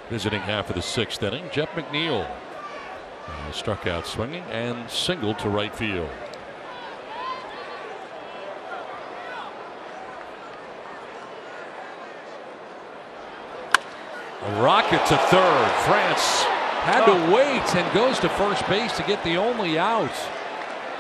visiting half of the sixth inning. Jeff McNeil uh, struck out swinging and singled to right field. Rocket to third. France had to wait and goes to first base to get the only out.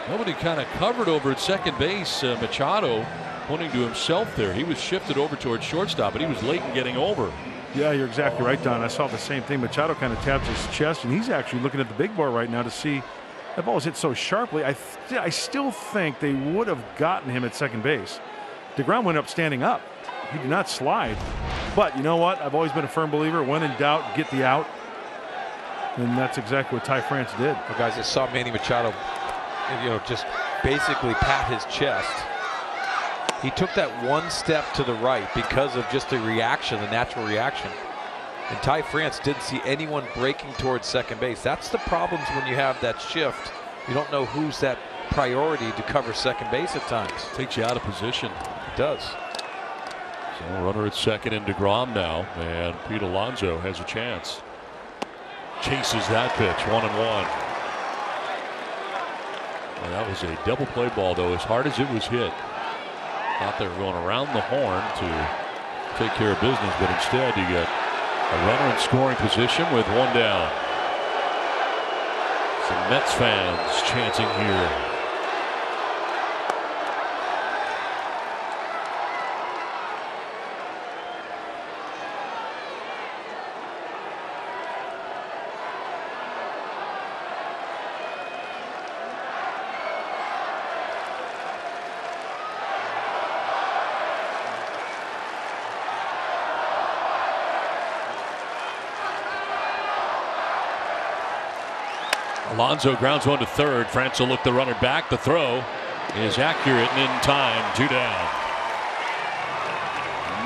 Nobody kind of covered over at second base. Uh, Machado pointing to himself there. He was shifted over towards shortstop, but he was late in getting over. Yeah, you're exactly right, Don. I saw the same thing. Machado kind of taps his chest, and he's actually looking at the big boy right now to see that ball was hit so sharply. I, I still think they would have gotten him at second base. DeGrom went up standing up. He did not slide. But you know what? I've always been a firm believer. When in doubt, get the out. And that's exactly what Ty France did. Well, guys, I saw Manny Machado, you know, just basically pat his chest. He took that one step to the right because of just a reaction, the natural reaction. And Ty France didn't see anyone breaking towards second base. That's the problems when you have that shift. You don't know who's that priority to cover second base at times. Takes you out of position. It does. So runner at second in DeGrom now, and Pete Alonso has a chance. Chases that pitch, one and one. And that was a double play ball, though, as hard as it was hit. Thought they were going around the horn to take care of business, but instead you get a runner in scoring position with one down. Some Mets fans chanting here. Alonso grounds one to third. France will look the runner back. The throw is accurate and in time. Two down.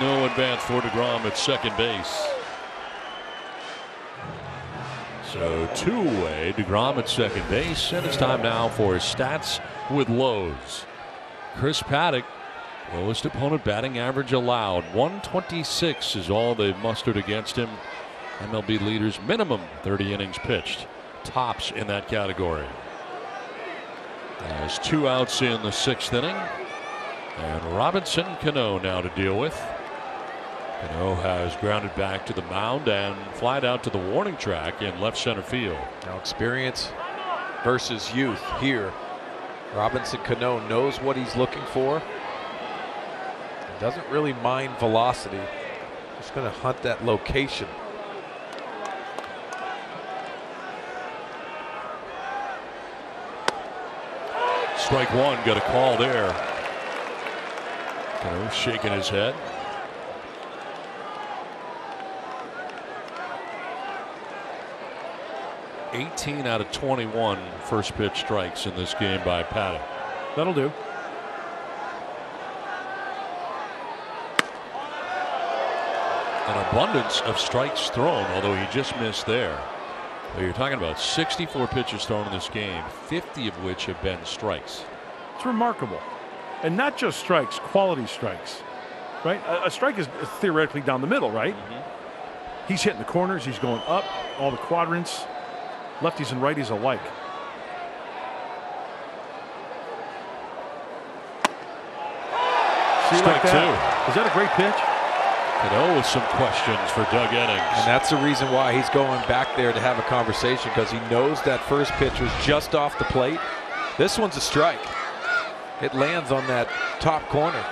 No advance for DeGrom at second base. So two away. DeGrom at second base. And it's time now for stats with Lowe's. Chris Paddack, lowest opponent batting average allowed. 126 is all they've mustered against him. MLB leaders minimum 30 innings pitched tops in that category. There's two outs in the sixth inning. And Robinson Cano now to deal with. Cano has grounded back to the mound and flied out to the warning track in left center field. Now experience versus youth here. Robinson Cano knows what he's looking for. Doesn't really mind velocity. Just going to hunt that location. Strike one, got a call there. Shaking his head. Eighteen out of 21 first pitch strikes in this game by Paddack. That'll do. An abundance of strikes thrown, although he just missed there. You're talking about 64 pitches thrown in this game, 50 of which have been strikes. It's remarkable. And not just strikes, quality strikes. Right? A, a strike is theoretically down the middle, right? Mm-hmm. He's hitting the corners, he's going up, all the quadrants, lefties and righties alike. See Strike like that? two. Is that a great pitch? Cano with some questions for Doug Eddings. And that's the reason why he's going back there to have a conversation because he knows that first pitch was just off the plate. This one's a strike. It lands on that top corner.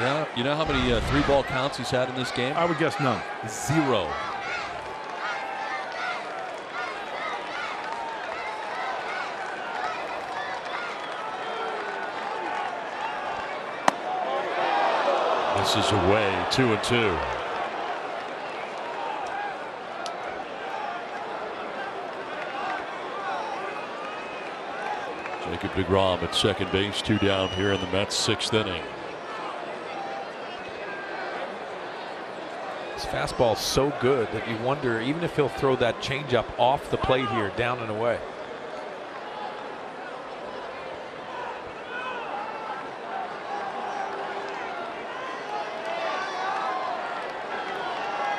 Yeah, you know how many uh, three ball counts he's had in this game? I would guess none. Zero. Is away, two and two. Jacob DeGrom at second base, two down here in the Mets sixth inning. His fastball's so good that you wonder even if he'll throw that changeup off the plate here, down and away.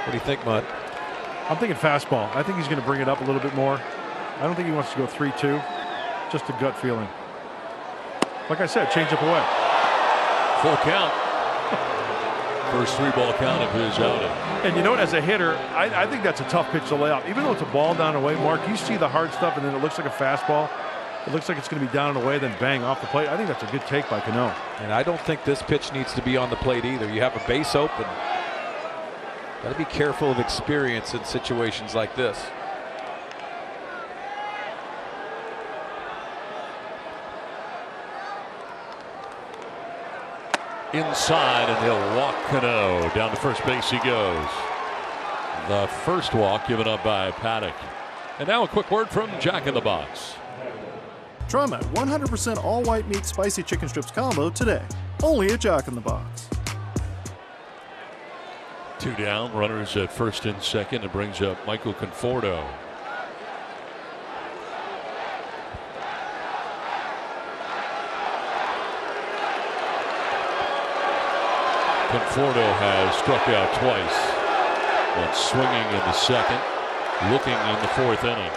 What do you think, Mud? I'm thinking fastball. I think he's going to bring it up a little bit more. I don't think he wants to go 3 2. Just a gut feeling. Like I said, change up away. Full count. First three ball count of his outing. And you know what? As a hitter, I, I think that's a tough pitch to lay off. Even though it's a ball down and away, Mark, you see the hard stuff and then it looks like a fastball. It looks like it's going to be down and away, then bang off the plate. I think that's a good take by Cano. And I don't think this pitch needs to be on the plate either. You have a base open. Got to be careful of experience in situations like this. Inside, and he'll walk Cano. Down to first base he goes. The first walk given up by Paddack. And now a quick word from Jack in the Box. Try my 100% all white meat spicy chicken strips combo today. Only at Jack in the Box. Two down, runners at first and second. It brings up Michael Conforto. Conforto has struck out twice. One swinging in the second, looking in the fourth inning.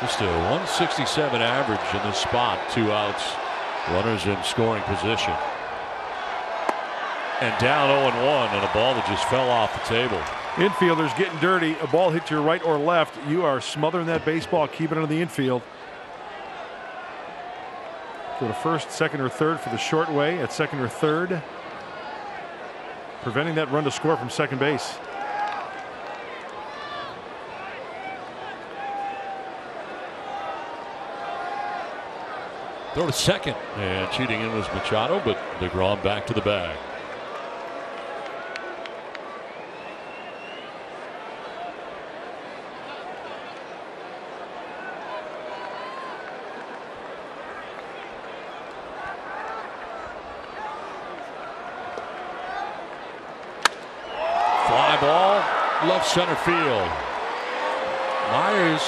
Just a 167 average in this spot. Two outs, runners in scoring position. And down 0 1 and a ball that just fell off the table. Infielders getting dirty. A ball hit to your right or left. You are smothering that baseball, keeping it on the infield. Go to first, second, or third for the short way at second or third. Preventing that run to score from second base. Throw to second. And cheating in was Machado, but DeGrom back to the bag. Fly ball, left center field. Myers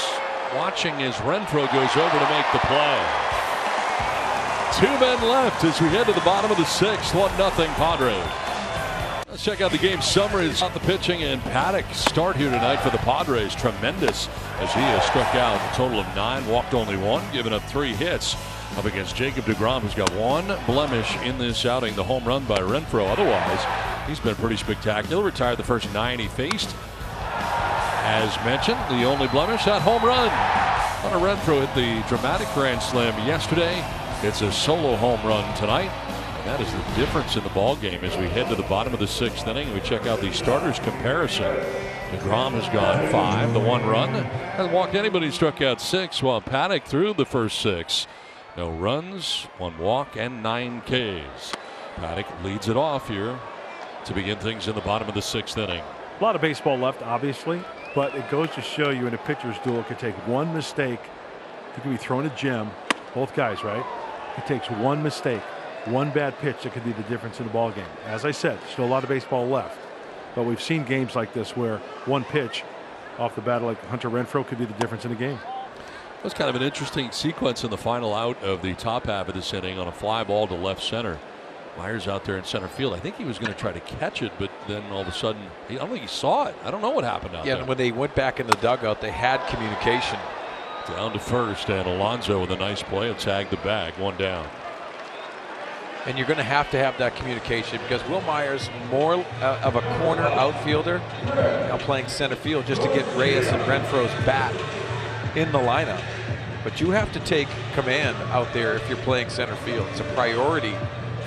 watching as Renfroe goes over to make the play. Two men left as we head to the bottom of the sixth. One nothing Padres. Let's check out the game summaries on the pitching and Paddack start here tonight for the Padres. Tremendous as he has struck out a total of nine, walked only one, given up three hits up against Jacob DeGrom, who's got one blemish in this outing, the home run by Renfroe. Otherwise, he's been pretty spectacular. Retired the first nine he faced. As mentioned, the only blemish, that home run. Hunter Renfroe hit the dramatic grand slam yesterday. It's a solo home run tonight. And that is the difference in the ball game as we head to the bottom of the sixth inning. We check out the starters comparison. DeGrom has gone five, the one run. Hasn't walked anybody, struck out six, while Paddack threw the first six. No runs, one walk, and nine Ks. Paddack leads it off here to begin things in the bottom of the sixth inning. A lot of baseball left, obviously, but it goes to show you in a pitcher's duel, it could take one mistake. He could be throwing a gem, both guys, right? It takes one mistake, one bad pitch that could be the difference in the ball game. As I said, still a lot of baseball left, but we've seen games like this where one pitch off the bat, like Hunter Renfroe, could be the difference in a game. It was kind of an interesting sequence in the final out of the top half of this inning on a fly ball to left center. Myers out there in center field. I think he was going to try to catch it, but then all of a sudden, I don't think he saw it. I don't know what happened out yeah, there. and when they went back in the dugout, they had communication. Down to first, and Alonso with a nice play and tagged the bag, one down. And you're going to have to have that communication because Wil Myers more uh, of a corner outfielder now playing center field just to get Reyes and Renfroe's bat in the lineup. But you have to take command out there if you're playing center field. It's a priority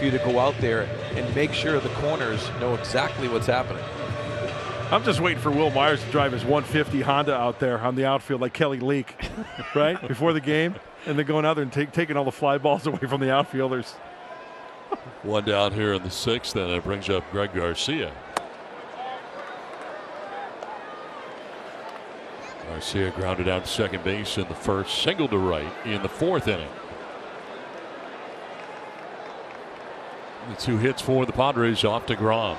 for you to go out there and make sure the corners know exactly what's happening. I'm just waiting for Wil Myers to drive his 150 Honda out there on the outfield like Kelly Leak, right? Before the game. And then going out there and take, taking all the fly balls away from the outfielders. One down here in the sixth, and it brings up Greg Garcia. Garcia grounded out to second base in the first, single to right in the fourth inning. The two hits for the Padres off DeGrom.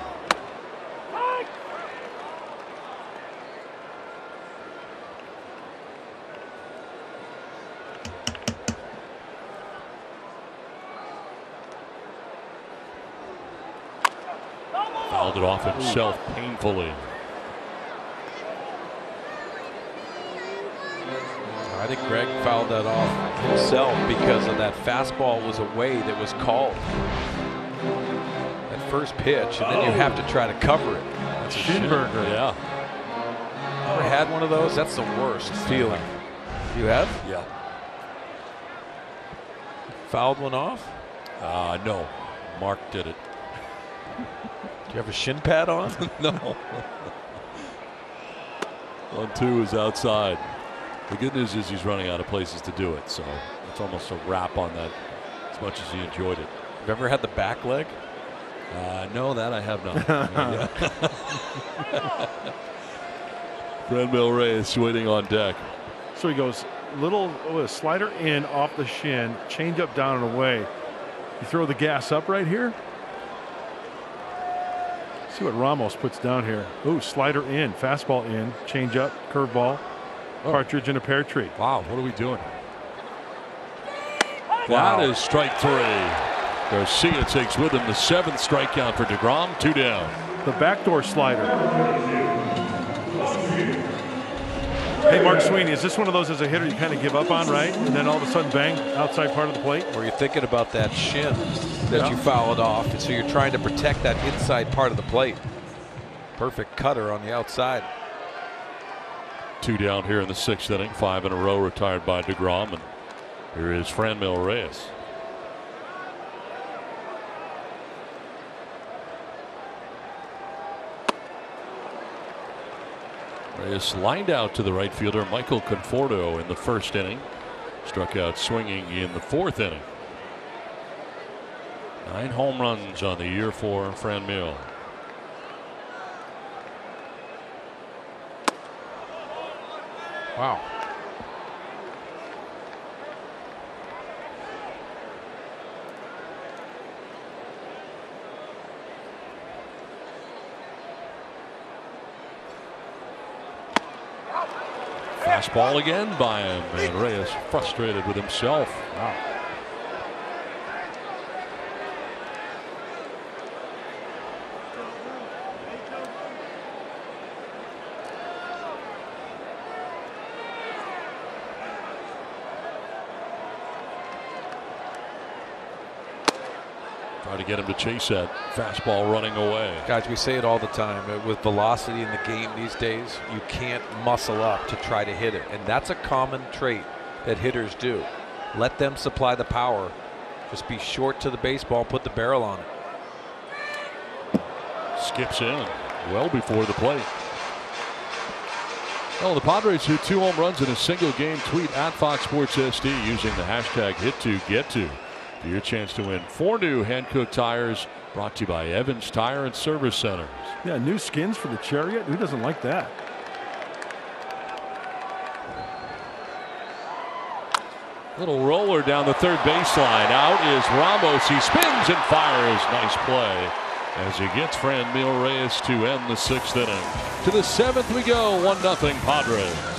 Fouled it off himself painfully. I think Greg fouled that off himself because of that fastball was away that was called. That first pitch, and then you have to try to cover it. That's a Schinberger. Yeah. Ever had one of those? That's the worst feeling. You have? Yeah. Fouled one off? Uh, no. Mark did it. Do you have a shin pad on? no. One two is outside. The good news is he's running out of places to do it, so it's almost a wrap on that. As much as he enjoyed it. Have ever had the back leg? Uh, no, that I have not. Franmil Reyes waiting on deck. So he goes little oh, slider in off the shin, change up down and away. You throw the gas up right here. See what Ramos puts down here. Ooh, slider in, fastball in, change up, curveball, partridge in a pear tree. Wow, what are we doing? That is strike three. Garcia takes with him the seventh strikeout for DeGrom, two down. The backdoor slider. Hey, Mark Sweeney, is this one of those as a hitter you kind of give up on, right? And then all of a sudden, bang, outside part of the plate? Or you're thinking about that shin that Yeah. you fouled off, and so you're trying to protect that inside part of the plate. Perfect cutter on the outside. Two down here in the sixth inning, five in a row retired by DeGrom. And here is Franmil Reyes. Reyes lined out to the right fielder Michael Conforto in the first inning. Struck out swinging in the fourth inning. Nine home runs on the year for Franmil. Wow. Fastball again by him, and Reyes frustrated with himself. Wow. To get him to chase that fastball running away. Guys, we say it all the time. uh, With velocity in the game these days, you can't muscle up to try to hit it. And that's a common trait that hitters do. Let them supply the power. Just be short to the baseball and put the barrel on it. Skips in well before the plate. Well, the Padres hit two home runs in a single game. Tweet at Fox Sports SD using the hashtag Hit2Get2 for your chance to win four new Hankook tires brought to you by Evans Tire and Service Centers. Yeah, new skins for the Chariot. Who doesn't like that? Little roller down the third baseline. Out is Ramos. He spins and fires. Nice play as he gets Franmil Reyes to end the sixth inning. To the seventh we go. 1 0 Padres.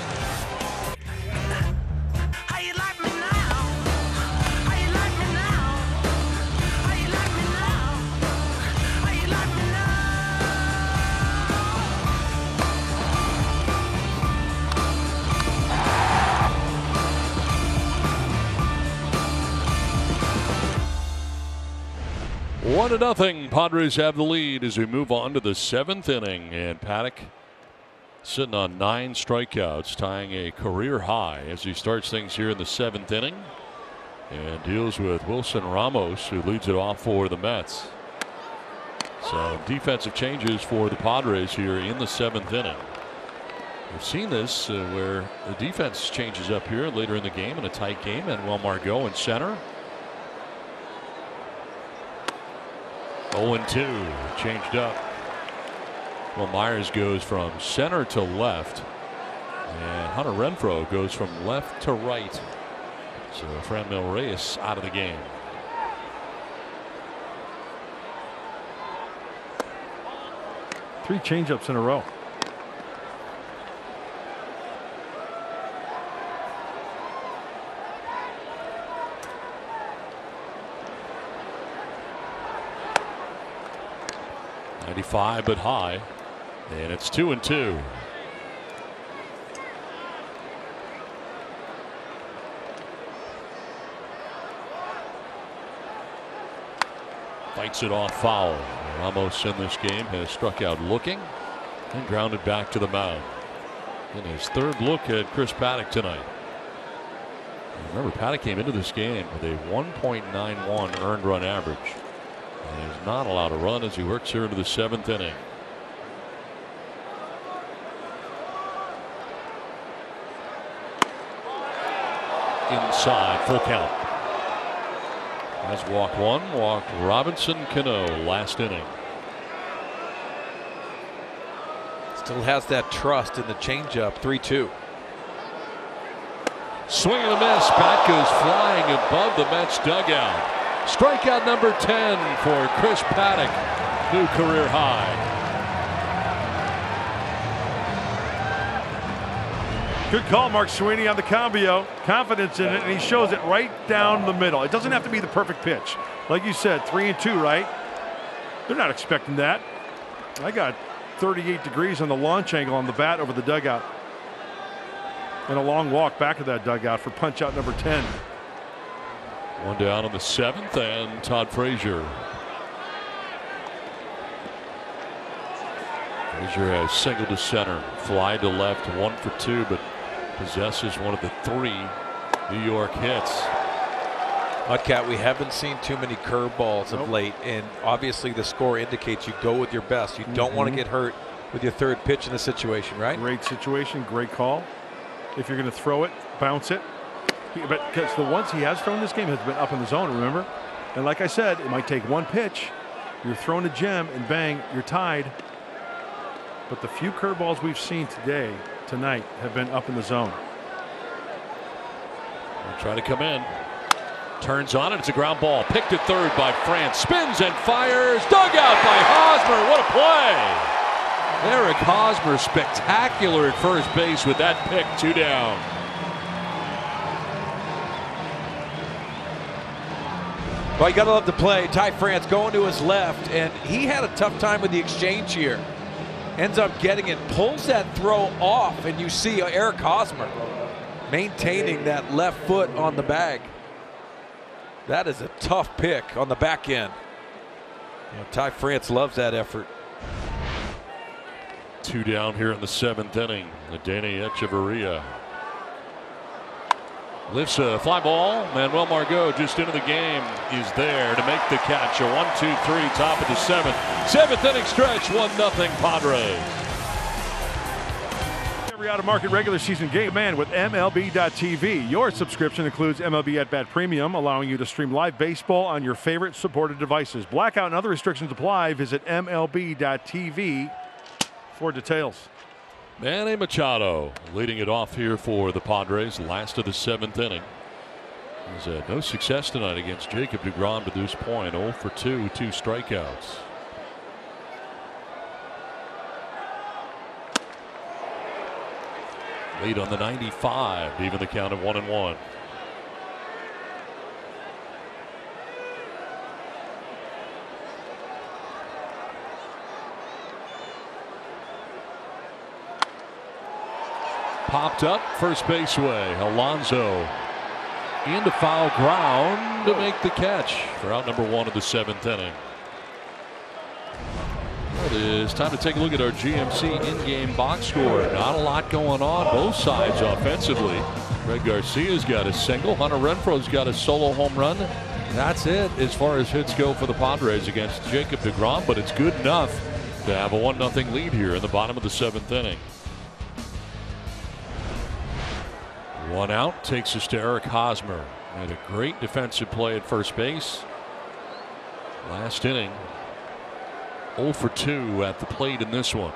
To nothing. Padres have the lead as we move on to the seventh inning, and Paddack sitting on nine strikeouts, tying a career high as he starts things here in the seventh inning, and deals with Wilson Ramos, who leads it off for the Mets. So defensive changes for the Padres here in the seventh inning. We've seen this uh, where the defense changes up here later in the game in a tight game, and well Margot in center. 0-2, changed up. Well, Myers goes from center to left, and Hunter Renfroe goes from left to right. So Fran Reyes out of the game. Three changeups in a row. Ninety-five, but high, and it's two and two. Fights it off foul. Ramos in this game has struck out looking and grounded back to the mound. In his third look at Chris Paddack tonight. Remember, Paddack came into this game with a 1.91 earned run average. And is not allowed to run as he works here into the seventh inning. Inside, full count. Has walk one, walk Robinson Cano last inning. Still has that trust in the changeup 3 2. Swing and a miss. Bat goes flying above the Mets dugout. Strikeout number 10 for Chris Paddack, New career high. Good call, Mark Sweeney on the cambio. Confidence in it, and he shows it right down the middle. It doesn't have to be the perfect pitch. Like you said, three and two, right? They're not expecting that. I got 38 degrees on the launch angle on the bat over the dugout. And a long walk back of that dugout for punch out number 10. One down in the seventh, and Todd Frazier. Frazier has single to center, fly to left, one for two, but possesses one of the three New York hits. Mudcat, we haven't seen too many curveballs of late, and obviously the score indicates you go with your best. You don't want to Mhm. get hurt with your third pitch in a situation, right? Great situation, great call. If you're going to throw it, bounce it. But because the ones he has thrown this game has been up in the zone, remember? And like I said, it might take one pitch. You're throwing a gem and bang, you're tied. But the few curveballs we've seen today, tonight, have been up in the zone. They'll try to come in. Turns on it. It's a ground ball. Picked at third by France. Spins and fires. Dug out by Hosmer. What a play! Eric Hosmer spectacular at first base with that pick. Two down. Well, you got to love the play. Ty France going to his left, and he had a tough time with the exchange here. Ends up getting it, pulls that throw off, and you see uh, Eric Hosmer maintaining that left foot on the bag. That is a tough pick on the back end. You know, Ty France loves that effort. Two down here in the seventh inning. Danny Hechavarria lifts a fly ball. Manuel Margot just into the game is there to make the catch. A one, two, three, top of the seventh. Seventh inning stretch, one nothing Padres. Every out of market regular season game man with MLB.tv. Your subscription includes MLB At Bat Premium, allowing you to stream live baseball on your favorite supported devices. Blackout and other restrictions apply. Visit MLB.tv for details. Manny Machado leading it off here for the Padres, last of the seventh inning. He's had no success tonight against Jacob DeGrom to this point. 0 for 2, two strikeouts. Lead on the 95, even the count of one and one. Popped up first base way. Alonso into foul ground to make the catch for out number one of the seventh inning. It is time to take a look at our GMC in-game box score. Not a lot going on both sides offensively. Greg Garcia's got a single. Hunter Renfroe's got a solo home run. That's it as far as hits go for the Padres against Jacob DeGrom, but it's good enough to have a 1-0 lead here in the bottom of the seventh inning. One out takes us to Eric Hosmer. Made a great defensive play at first base. Last inning. 0 for 2 at the plate in this one.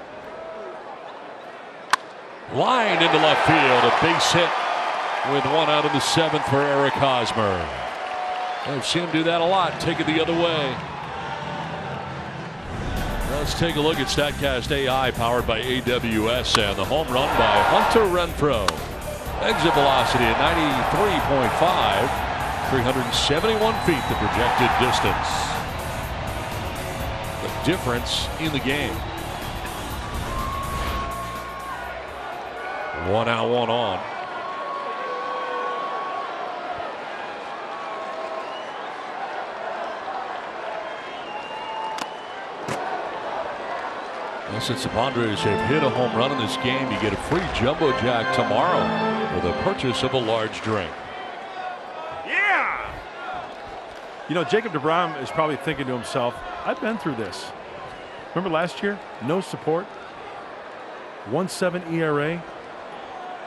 Line into left field. A base hit with one out of the seventh for Eric Hosmer. I've seen him do that a lot. Take it the other way. Let's take a look at StatCast AI powered by AWS and the home run by Hunter Renfroe. Exit velocity at 93.5, 371 feet the projected distance. The difference in the game. One out, one on. Since the Padres have hit a home run in this game, you get a free jumbo jack tomorrow with a purchase of a large drink. Yeah! You know, Jacob DeGrom is probably thinking to himself, I've been through this. Remember last year? No support. 1-7 ERA.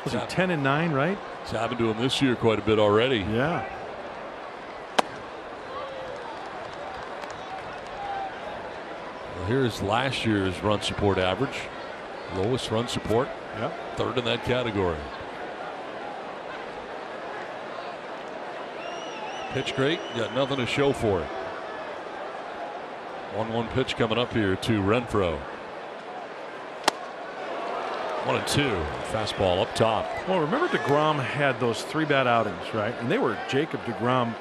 Was it 10 and 9, right? It's happened to him this year quite a bit already. Yeah. Here's last year's run support average. Lowest run support. Yep. Third in that category. Pitch great. Got nothing to show for it. 1 1 pitch coming up here to Renfroe. One and two. Fastball up top. Well, remember DeGrom had those three bad outings, right? And they were Jacob DeGrom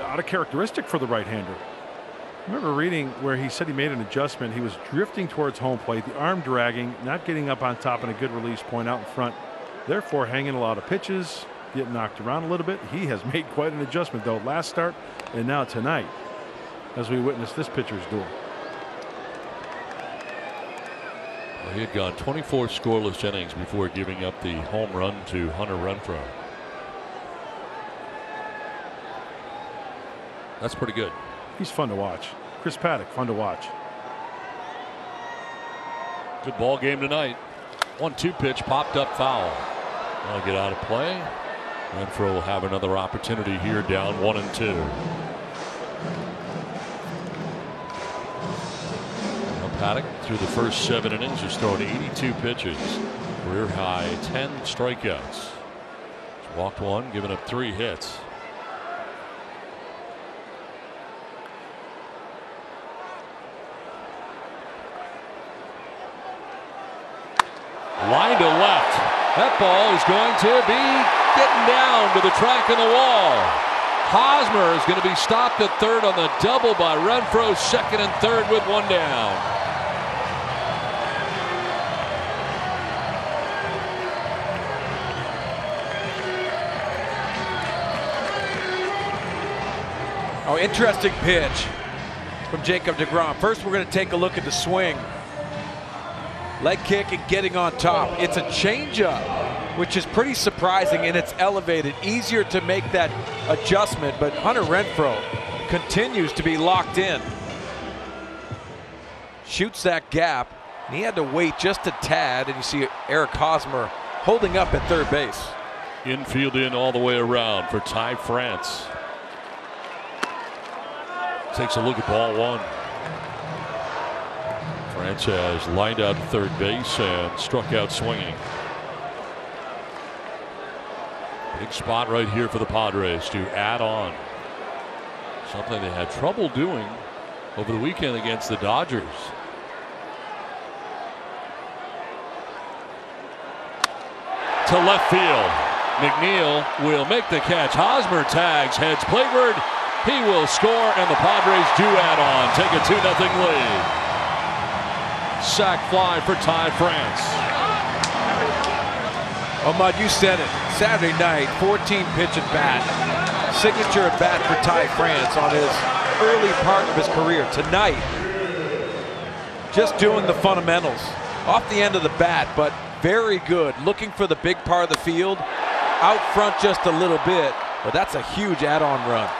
out of characteristic for the right-hander. I remember reading where he said he made an adjustment. He was drifting towards home plate, the arm dragging, not getting up on top and a good release point out in front. Therefore, hanging a lot of pitches, getting knocked around a little bit. He has made quite an adjustment, though, last start and now tonight, as we witness this pitcher's duel. He had gone 24 scoreless innings before giving up the home run to Hunter Renfroe. That's pretty good. He's fun to watch. Chris Paddack, fun to watch. Good ball game tonight. One two pitch popped up foul. I'll get out of play. Renfroe will have another opportunity here down one and two. Now Paddack through the first seven innings has thrown 82 pitches. Career high 10 strikeouts. Walked one, given up three hits. Line to left. Ball is going to be getting down to the track in the wall. Hosmer is going to be stopped at third on the double by Renfroe, second and third with one down. Oh, interesting pitch from Jacob DeGrom. First, we're going to take a look at the swing. Leg kick and getting on top. It's a changeup, which is pretty surprising, and it's elevated. Easier to make that adjustment, but Hunter Renfroe continues to be locked in. Shoots that gap, and he had to wait just a tad, and you see Eric Hosmer holding up at third base. Infield in all the way around for Ty France. Takes a look at ball one. France has lined out third base and struck out swinging. Big spot right here for the Padres to add on. Something they had trouble doing over the weekend against the Dodgers. To left field. McNeil will make the catch. Hosmer tags, heads playward. He will score, and the Padres do add on. Take a 2 0 lead. Sack fly for Ty France. Ahmad, you said it. Saturday night, 14 pitch at bat. Signature at bat for Ty France on his early part of his career. Tonight, just doing the fundamentals. Off the end of the bat, but very good. Looking for the big part of the field. Out front just a little bit, but that's a huge add-on run.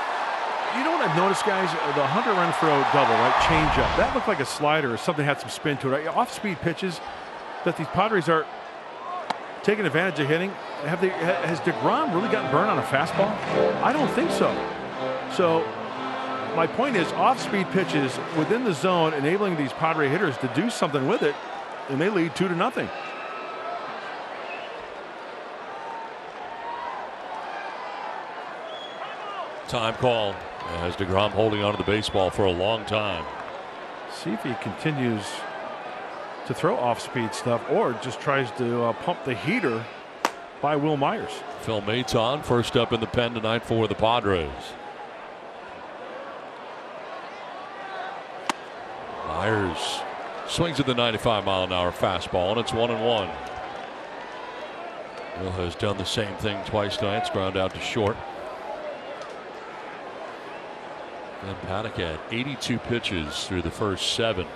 You know what I've noticed, guys? The Hunter Renfroe double, right? Change up. That looked like a slider or something had some spin to it. Right? Off speed pitches that these Padres are taking advantage of hitting. Have they has DeGrom really gotten burned on a fastball? I don't think so. So my point is off speed pitches within the zone enabling these Padre hitters to do something with it and they lead two to nothing. Time call as DeGrom holding onto the baseball for a long time. See if he continues to throw off-speed stuff or just tries to uh, pump the heater by Wil Myers. Phil Maton first up in the pen tonight for the Padres. Myers swings at the 95 mile an hour fastball, and it's one and one. Wil has done the same thing twice tonight. It's ground out to short. And Paddack had 82 pitches through the first seven.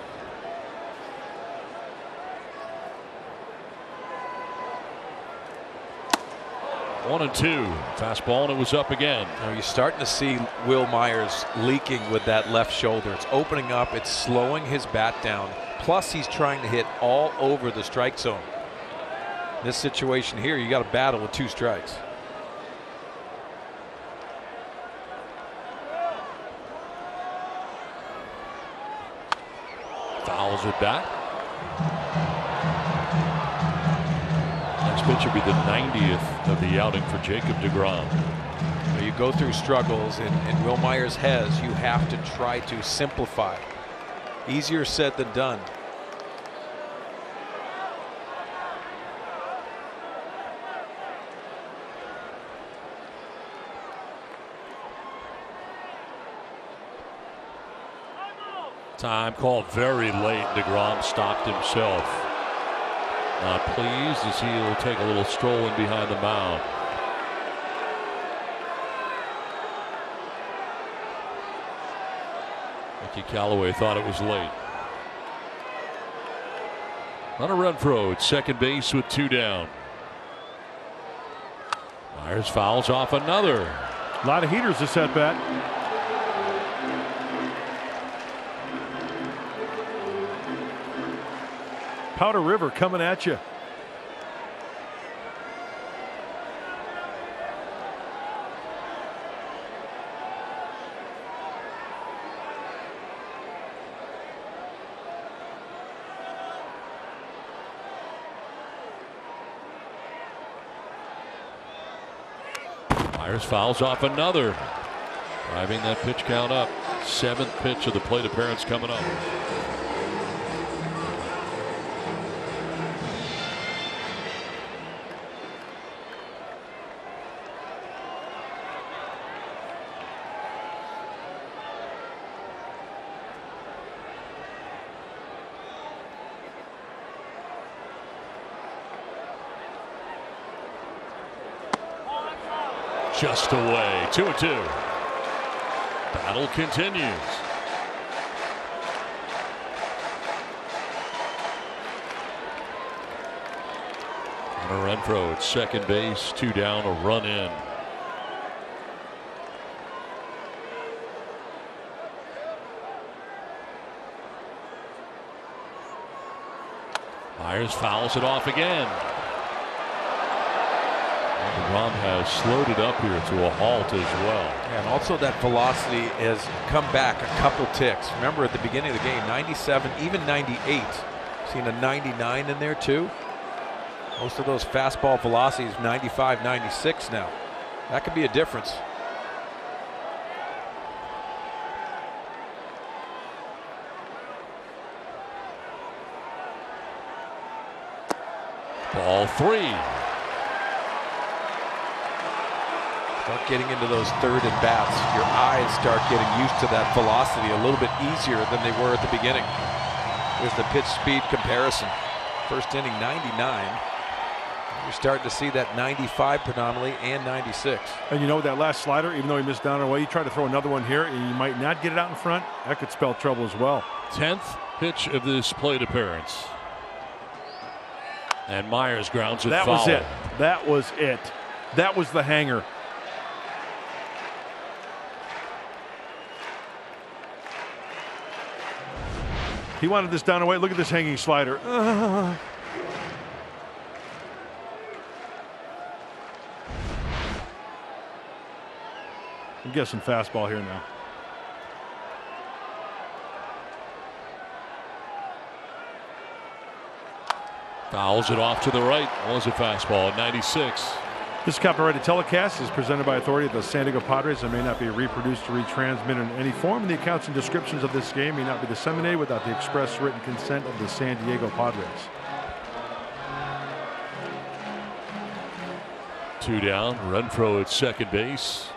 One and two. Fastball, and it was up again. Now you're starting to see Wil Myers leaking with that left shoulder. It's opening up, it's slowing his bat down. Plus, he's trying to hit all over the strike zone. This situation here, you got to battle with two strikes. Fouls it back. Next pitch will be the 90th of the outing for Jacob DeGrom. You go through struggles, and, and Wil Myers has. You have to try to simplify. Easier said than done. Time called very late. DeGrom stopped himself. Not pleased as he'll take a little stroll in behind the mound. Mickey Callaway thought it was late. On a run throw at second base with two down. Myers fouls off another. A lot of heaters this at bat. Powder River coming at you. Myers fouls off another. Driving that pitch count up. Seventh pitch of the plate appearance coming up. Just away. Two and two. Battle continues. Run throw at second base, two down, a run in. Myers fouls it off again. Rom has slowed it up here to a halt as well. And also that velocity has come back a couple ticks. Remember at the beginning of the game, 97, even 98. Seen a 99 in there too. Most of those fastball velocities 95, 96 now. That could be a difference. Ball three. Start getting into those third and bats. Your eyes start getting used to that velocity a little bit easier than they were at the beginning. Here's the pitch speed comparison. First inning 99. You're starting to see that 95 predominantly and 96. And you know that last slider, even though he missed down and away, you try to throw another one here and you might not get it out in front. That could spell trouble as well. Tenth pitch of this plate appearance. And Myers grounds it That foul. was it. That was it. That was the hanger. He wanted this down away. Look at this hanging slider. Ugh. I'm guessing fastball here now. Fouls it off to the right. Was a fastball at 96. This copyrighted telecast is presented by authority of the San Diego Padres and may not be reproduced or retransmitted in any form. And the accounts and descriptions of this game may not be disseminated without the express written consent of the San Diego Padres. Two down. Renfroe at second base.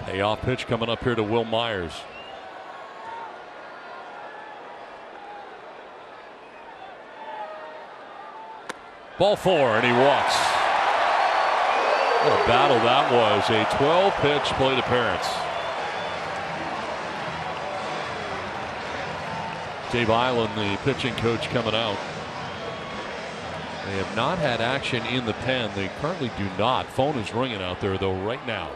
Payoff pitch coming up here to Wil Myers. Ball four, and he walks. What a battle that was. A 12 pitch plate appearance. Dave Eiland, the pitching coach, coming out. They have not had action in the pen. They currently do not. Phone is ringing out there, though, right now.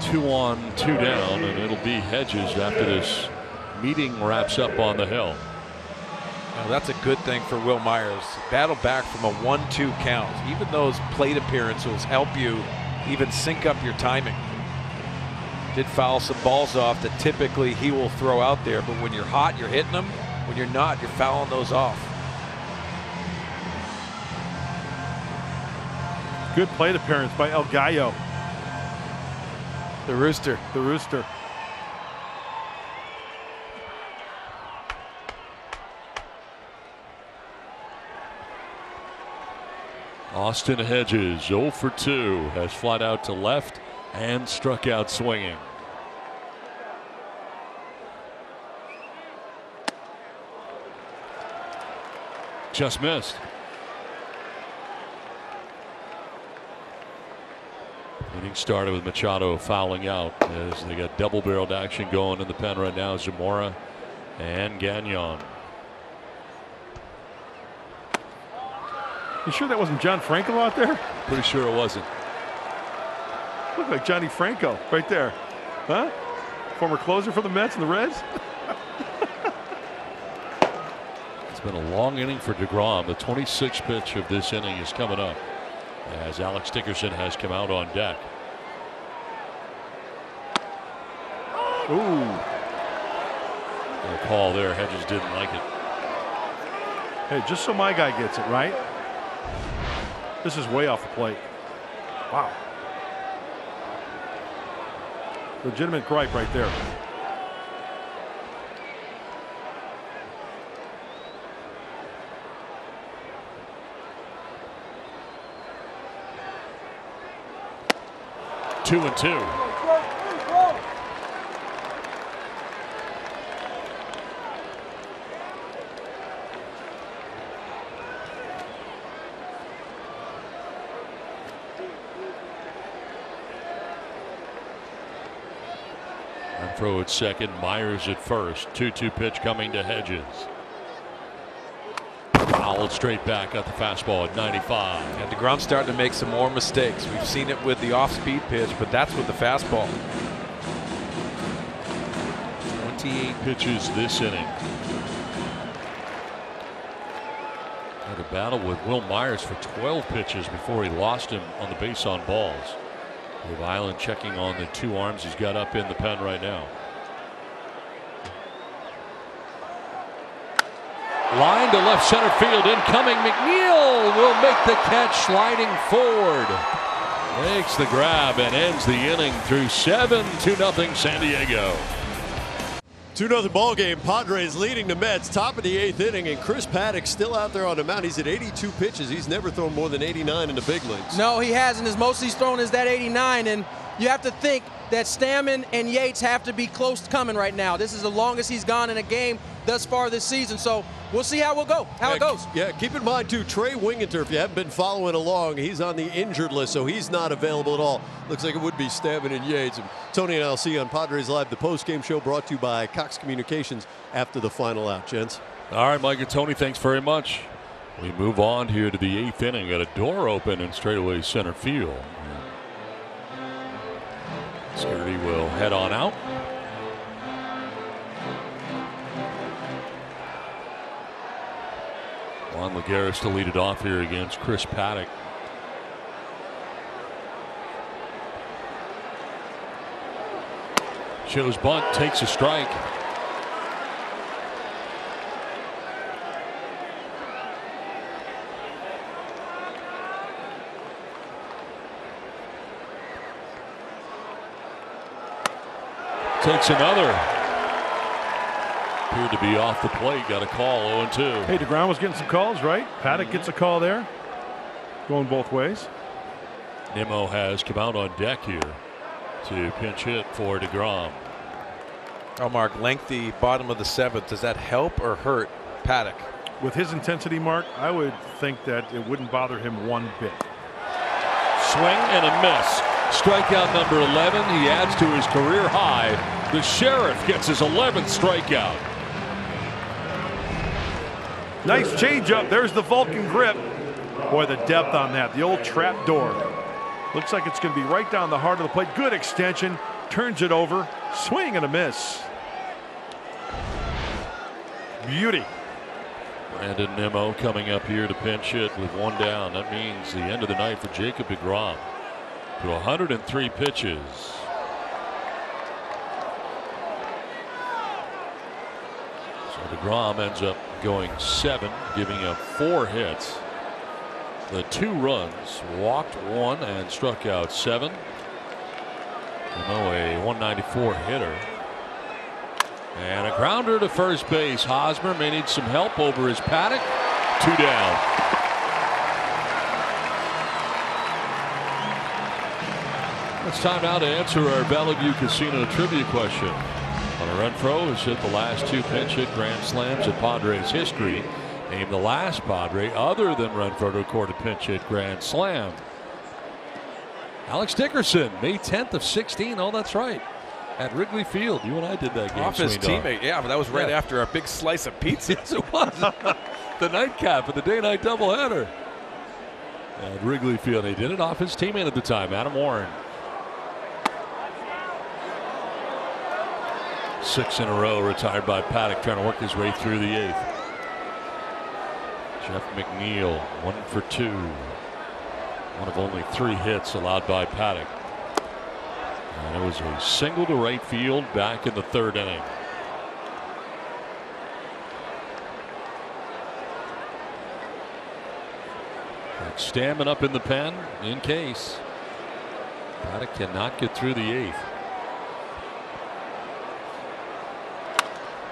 Two on, two down, and it'll be Hedges after this meeting wraps up on the hill. Well, that's a good thing for Wil Myers. Battle back from a 1 2 count. Even those plate appearances help you even sync up your timing. Did foul some balls off that typically he will throw out there, but when you're hot, you're hitting them. When you're not, you're fouling those off. Good plate appearance by El Gallo. The Rooster. The Rooster. Austin Hedges 0 for 2 has flat out to left and struck out swinging. Just missed. Inning started with Machado fouling out as they got double barreled action going in the pen right now. Zamora and Gagnon. You sure that wasn't John Franco out there? Pretty sure it wasn't. Looked like Johnny Franco right there. Huh? Former closer for the Mets and the Reds? It's been a long inning for DeGrom. The 26th pitch of this inning is coming up as Alex Dickerson has come out on deck. Ooh. The call there. Hedges didn't like it. Hey, just so my guy gets it right. This is way off the plate. Wow. Legitimate gripe right there. Two and two. Renfroe at second, Myers at first. 2 2 pitch coming to Hedges. Fouled straight back at the fastball at 95. And DeGrom's starting to make some more mistakes. We've seen it with the off speed pitch, but that's with the fastball. 28 pitches this inning. Had a battle with Wil Myers for 12 pitches before he lost him on the base on balls. With Eiland checking on the two arms he's got up in the pen right now. Line to left center field. Incoming. McNeil will make the catch sliding forward. Makes the grab and ends the inning through 7 to nothing San Diego. 2 0 ball game. Padres leading the Mets, top of the eighth inning, and Chris Paddack still out there on the mound. He's at 82 pitches. He's never thrown more than 89 in the big leagues. No, he hasn't. His most he's thrown is that 89, and you have to think that Stammen and Yates have to be close to coming right now. This is the longest he's gone in a game thus far this season, so we'll see how we'll go, how yeah, it goes. Yeah, keep in mind too, Trey Wingenter, if you haven't been following along, he's on the injured list, so he's not available at all. Looks like it would be Stammen and Yates. And Tony and I'll see you on Padres Live, the post-game show brought to you by Cox Communications after the final out, gents. All right, Mike and Tony, thanks very much. We move on here to the eighth inning. Got a door open in straightaway center field. Security will head on out. Juan Lagares to lead it off here against Chris Paddack. Shows bunt, takes a strike. Takes another. Appeared to be off the plate. Got a call 0 2. Hey, DeGrom was getting some calls, right? Paddack gets a call there. Going both ways. Nimmo has come out on deck here to pinch hit for DeGrom. Oh, Mark, lengthy bottom of the seventh. Does that help or hurt Paddack? With his intensity, Mark, I would think that it wouldn't bother him one bit. Swing and a miss. Strikeout number 11. He adds to his career high. The Sheriff gets his 11th strikeout. Nice changeup. There's the Vulcan grip. Boy, the depth on that. The old trap door. Looks like it's going to be right down the heart of the plate. Good extension. Turns it over. Swing and a miss. Beauty. Brandon Nimmo coming up here to pinch hit with one down. That means the end of the night for Jacob DeGrom. To 103 pitches. So DeGrom ends up going seven, giving up four hits. The two runs, walked one and struck out seven. Nimmo a 194 hitter. And a grounder to first base. Hosmer may need some help over his paddock. Two down. It's time now to answer our Bellevue Casino trivia question. Hunter Renfroe has hit the last two pinch hit grand slams in Padres history. Name the last Padre other than Renfroe to record a pinch hit grand slam. Alex Dickerson, May 10th of 16. Oh, that's right at Wrigley Field. You and I did that game. Off his teammate, yeah, but that was right yeah. after a big slice of pizza. yes, it was. the nightcap of the day-night doubleheader at Wrigley Field. He did it off his teammate at the time, Adam Warren. Six in a row retired by Paddack, trying to work his way through the eighth. Jeff McNeil, one for two. One of only three hits allowed by Paddack. And it was a single to right field back in the third inning. Stammen up in the pen in case. Paddack cannot get through the eighth.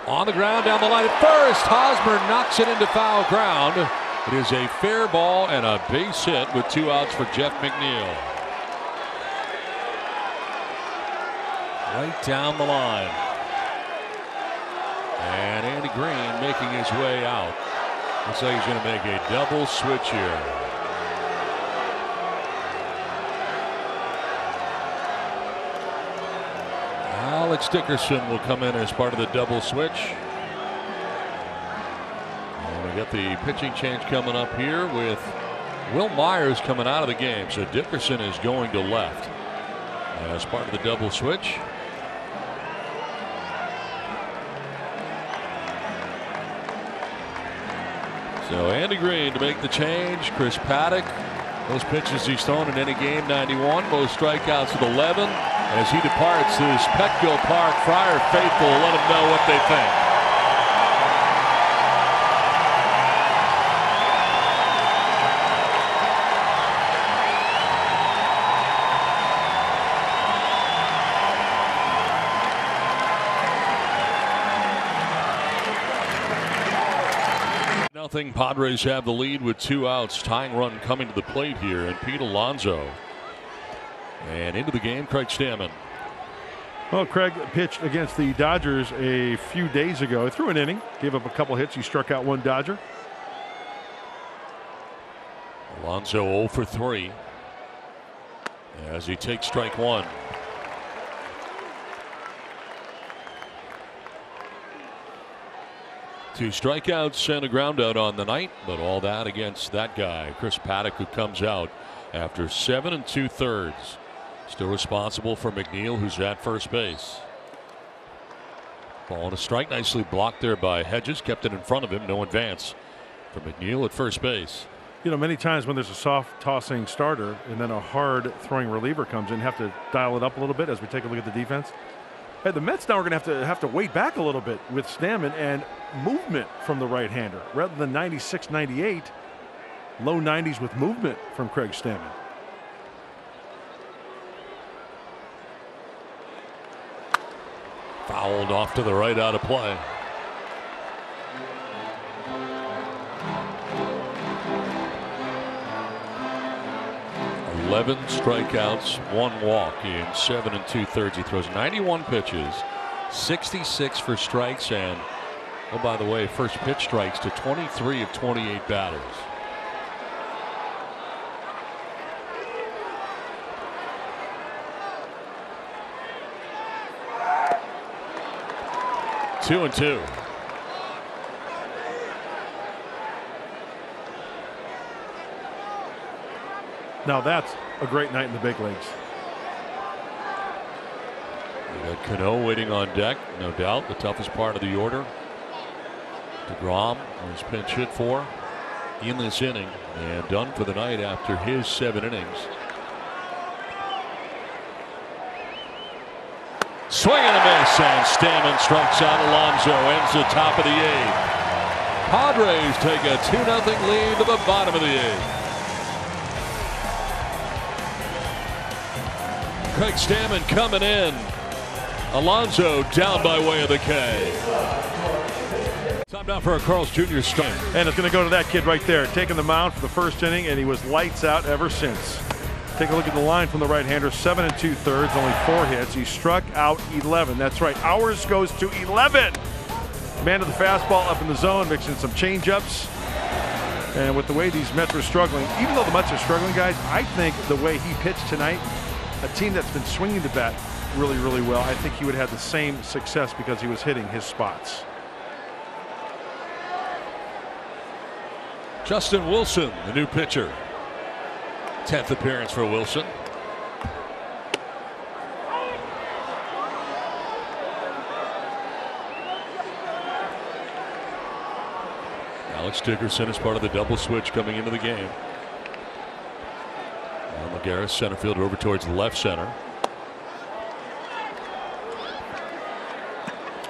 On the ground down the line at first. Hosmer knocks it into foul ground. It is a fair ball and a base hit with two outs for Jeff McNeil. right down the line. And Andy Green making his way out. Looks like he's going to make a double switch here. Alex Dickerson will come in as part of the double switch. And we got the pitching change coming up here with Wil Myers coming out of the game. So Dickerson is going to left as part of the double switch. So Andy Green to make the change. Chris Paddack. those pitches he's thrown in any game, 91. Most strikeouts with 11. As he departs this Petco Park, Friar faithful let him know what they think. nothing. Padres have the lead with two outs. Tying run coming to the plate here, and Pete Alonso. And into the game, Craig Stammen. Well, Craig pitched against the Dodgers a few days ago. He threw an inning, gave up a couple hits. He struck out one Dodger. Alonso 0 for 3 as he takes strike one. Two strikeouts and a groundout on the night, but all that against that guy, Chris Paddack, who comes out after seven and two thirds. Still responsible for McNeil, who's at first base. Ball on a strike, nicely blocked there by Hedges, kept it in front of him, no advance for McNeil at first base. You know, many times when there's a soft tossing starter and then a hard throwing reliever comes in, have to dial it up a little bit as we take a look at the defense. Hey, the Mets now are going to have to have to wait back a little bit with Stammen and movement from the right-hander rather than 96, 98. Low 90s with movement from Craig Stammen. Fouled off to the right out of play. Eleven strikeouts, one walk in seven and two thirds. He throws 91 pitches, 66 for strikes, and oh by the way, first pitch strikes to 23 of 28 batters. Two and two. Now that's a great night in the big leagues. We got Cano waiting on deck, no doubt, the toughest part of the order. DeGrom was pinch hit for in this inning and done for the night after his seven innings. Swing and a miss, and Stammen strikes out Alonso, ends the top of the eighth. Padres take a 2 0 lead to the bottom of the eighth. Craig Stammen coming in. Alonso down by way of the K. Time now for a Carl's Jr. start. And it's going to go to that kid right there, taking the mound for the first inning, and he was lights out ever since. Take a look at the line from the right-hander, seven and two thirds, only four hits. He struck out 11. That's right. Ours goes to 11. Man of the fastball up in the zone, mixing some changeups. And with the way these Mets are struggling, even though the Mets are struggling, guys, I think the way he pitched tonight, a team that's been swinging the bat really, really well, I think he would have had the same success because he was hitting his spots. Justin Wilson, the new pitcher. 10th appearance for Wilson. Alex Dickerson is part of the double switch coming into the game. McGarris center fielder over towards the left center.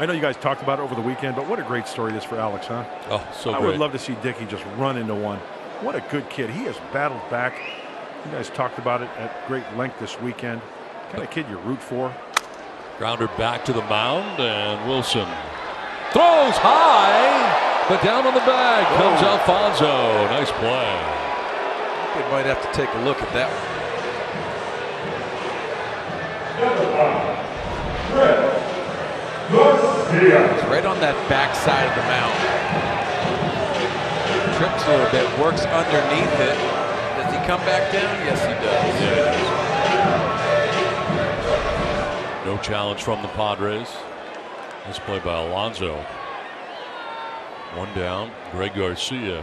I know you guys talked about it over the weekend, but what a great story this for Alex, huh? Oh, so I great. would love to see Dickey just run into one. What a good kid. He has battled back. You guys talked about it at great length this weekend. Kind of kid you root for. Grounder back to the mound, and Wilson throws high, but down on the bag comes oh. Alonso. Nice play. They might have to take a look at that one. It's right on that back side of the mound. Trips a little bit, works underneath it. Come back down? Yes, he does. No challenge from the Padres. Nice play by Alonso. One down. Greg Garcia.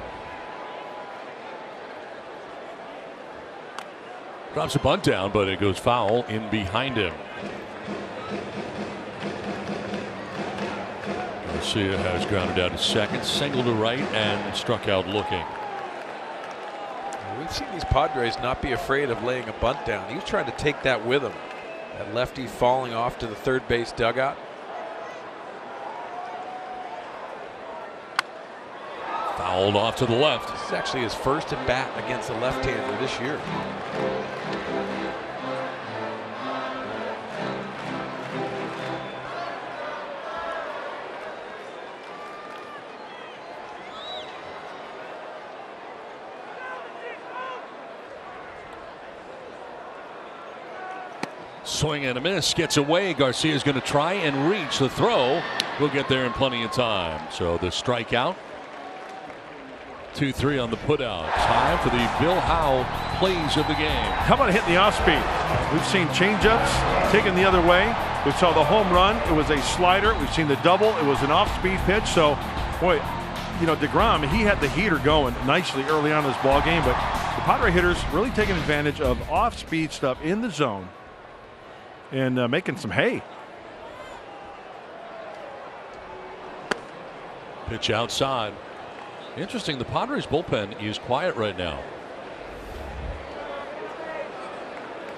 Drops a bunt down, but it goes foul in behind him. Garcia has grounded out to second, single to right, and struck out looking. We've seen these Padres not be afraid of laying a bunt down. He's trying to take that with him. That lefty falling off to the third base dugout. Fouled off to the left. This is actually his first at bat against a left-hander this year. Swing and a miss. Gets away. Garcia is going to try and reach the throw. We'll get there in plenty of time. So the strikeout. 2 3 on the putout. Time for the Bill Howe plays of the game. How about hitting the off speed? We've seen changeups taken the other way. We saw the home run. It was a slider. We've seen the double. It was an off speed pitch. So, boy, you know, DeGrom, he had the heater going nicely early on in this ball game, but the Padre hitters really taking advantage of off speed stuff in the zone and uh, making some hay. Pitch outside. Interesting. The Padres bullpen is quiet right now.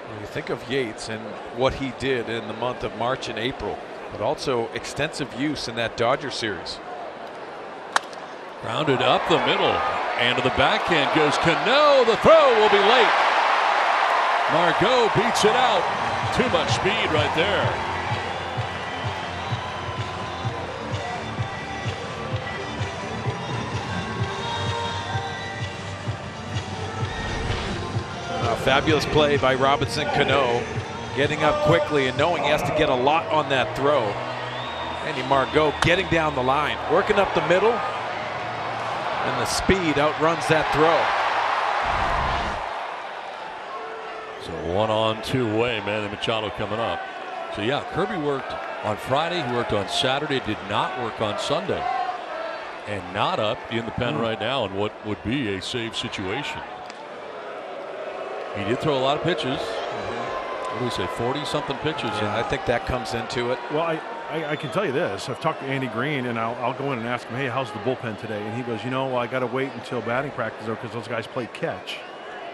When you think of Yates and what he did in the month of March and April, but also extensive use in that Dodger series. Grounded up the middle. And to the backhand goes Cano. The throw will be late. Margot beats it out. Too much speed right there. A fabulous play by Robinson Cano, getting up quickly and knowing he has to get a lot on that throw. Andy Margot getting down the line, working up the middle, and the speed outruns that throw. So one on, two way, man. Manny Machado coming up. So yeah, Kirby worked on Friday, he worked on Saturday, did not work on Sunday. And not up in the pen hmm. right now in what would be a save situation. He did throw a lot of pitches. Mm-hmm. What do we say, 40 something pitches? Yeah, I think that comes into it. Well, I, I, I, can tell you this. I've talked to Andy Green, and I'll, I'll go in and ask him, hey, how's the bullpen today? And he goes, you know, well, I got to wait until batting practice, though, because those guys play catch.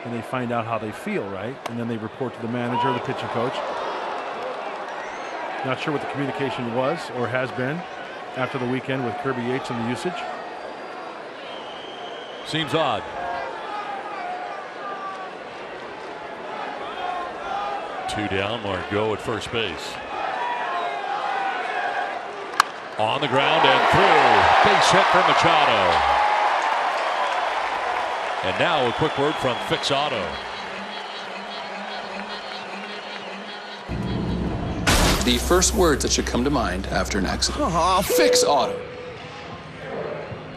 And they find out how they feel, right? And then they report to the manager, the pitching coach. Not sure what the communication was or has been after the weekend with Kirby Yates and the usage. Seems odd. Two down, Margot at first base. On the ground and through. Base hit for Machado. And now a quick word from Fix Auto. The first words that should come to mind after an accident. Oh, Fix Auto.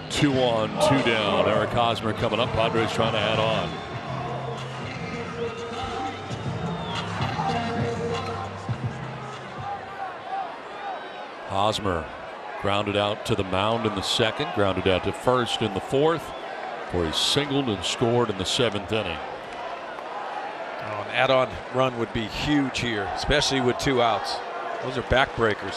Two on, two down. Eric Hosmer coming up. Padres trying to add on. Hosmer grounded out to the mound in the second, grounded out to first in the fourth, where he singled and scored in the seventh inning. Oh, an add-on run would be huge here, especially with two outs. Those are backbreakers.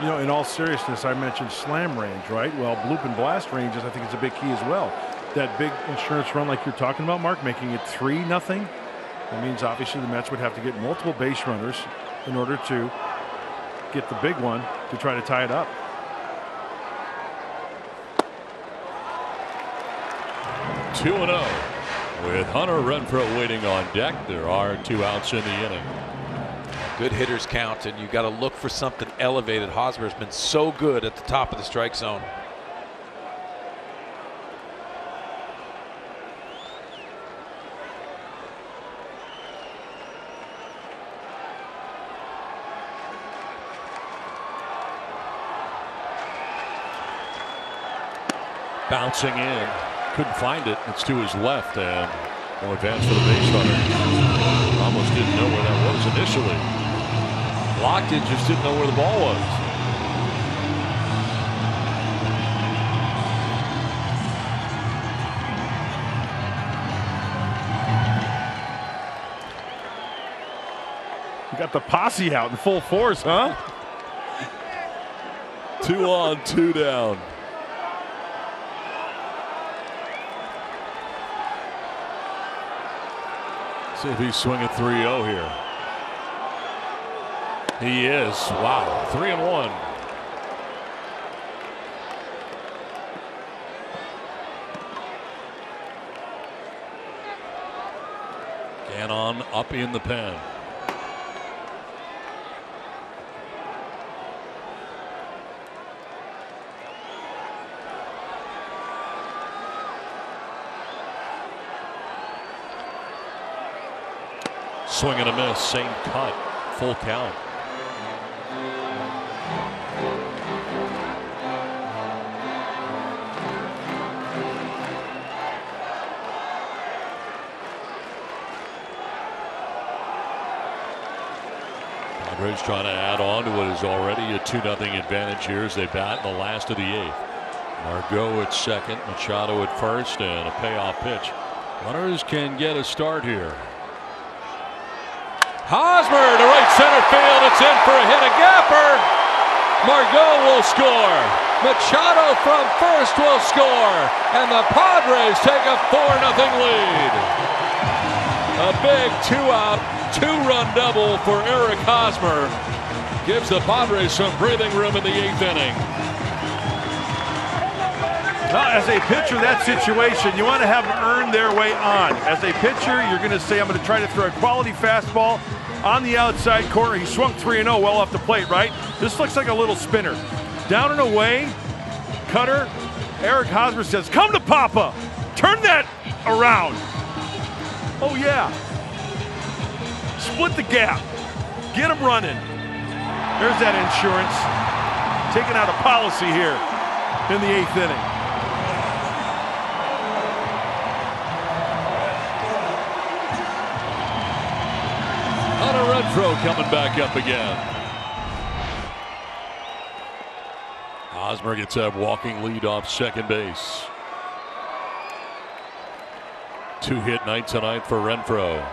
You know, in all seriousness, I mentioned slam range, right? Well, bloop and blast ranges, I think is a big key as well. That big insurance run, like you're talking about, Mark, making it three nothing. That means obviously the Mets would have to get multiple base runners in order to get the big one to try to tie it up. Two and zero, with Hunter Renfroe waiting on deck. There are two outs in the inning. Good hitters count, and you got to look for something elevated. Hosmer's been so good at the top of the strike zone. Bouncing in, couldn't find it. It's to his left and more advance for the base runner. Almost didn't know where that was initially. Blocked it, just didn't know where the ball was. You got the posse out in full force, huh? two on, two down. See if he's swinging 3-0 here. He is. Wow. Three and one. Gannon up in the pen. Swing and a miss, same cut, full count. Padres trying to add on to what is already a 2 0 advantage here as they bat in the last of the eighth. Margot at second, Machado at first, and a payoff pitch. Runners can get a start here. Hosmer to right center field. It's in for a hit. A gapper. Margot will score. Machado from first will score. And the Padres take a 4 0 lead. A big two out, two run double for Eric Hosmer. Gives the Padres some breathing room in the eighth inning. Now, as a pitcher, that situation, you want to have them earn their way on. As a pitcher, you're going to say, I'm going to try to throw a quality fastball. On the outside corner. He swung 3 0 well off the plate, right? This looks like a little spinner. Down and away, cutter. Eric Hosmer says, Come to Papa. Turn that around. Oh, yeah. Split the gap. Get him running. There's that insurance. Taking out a policy here in the eighth inning. Renfroe coming back up again. Hosmer gets a walking lead off second base. Two hit night tonight for Renfroe.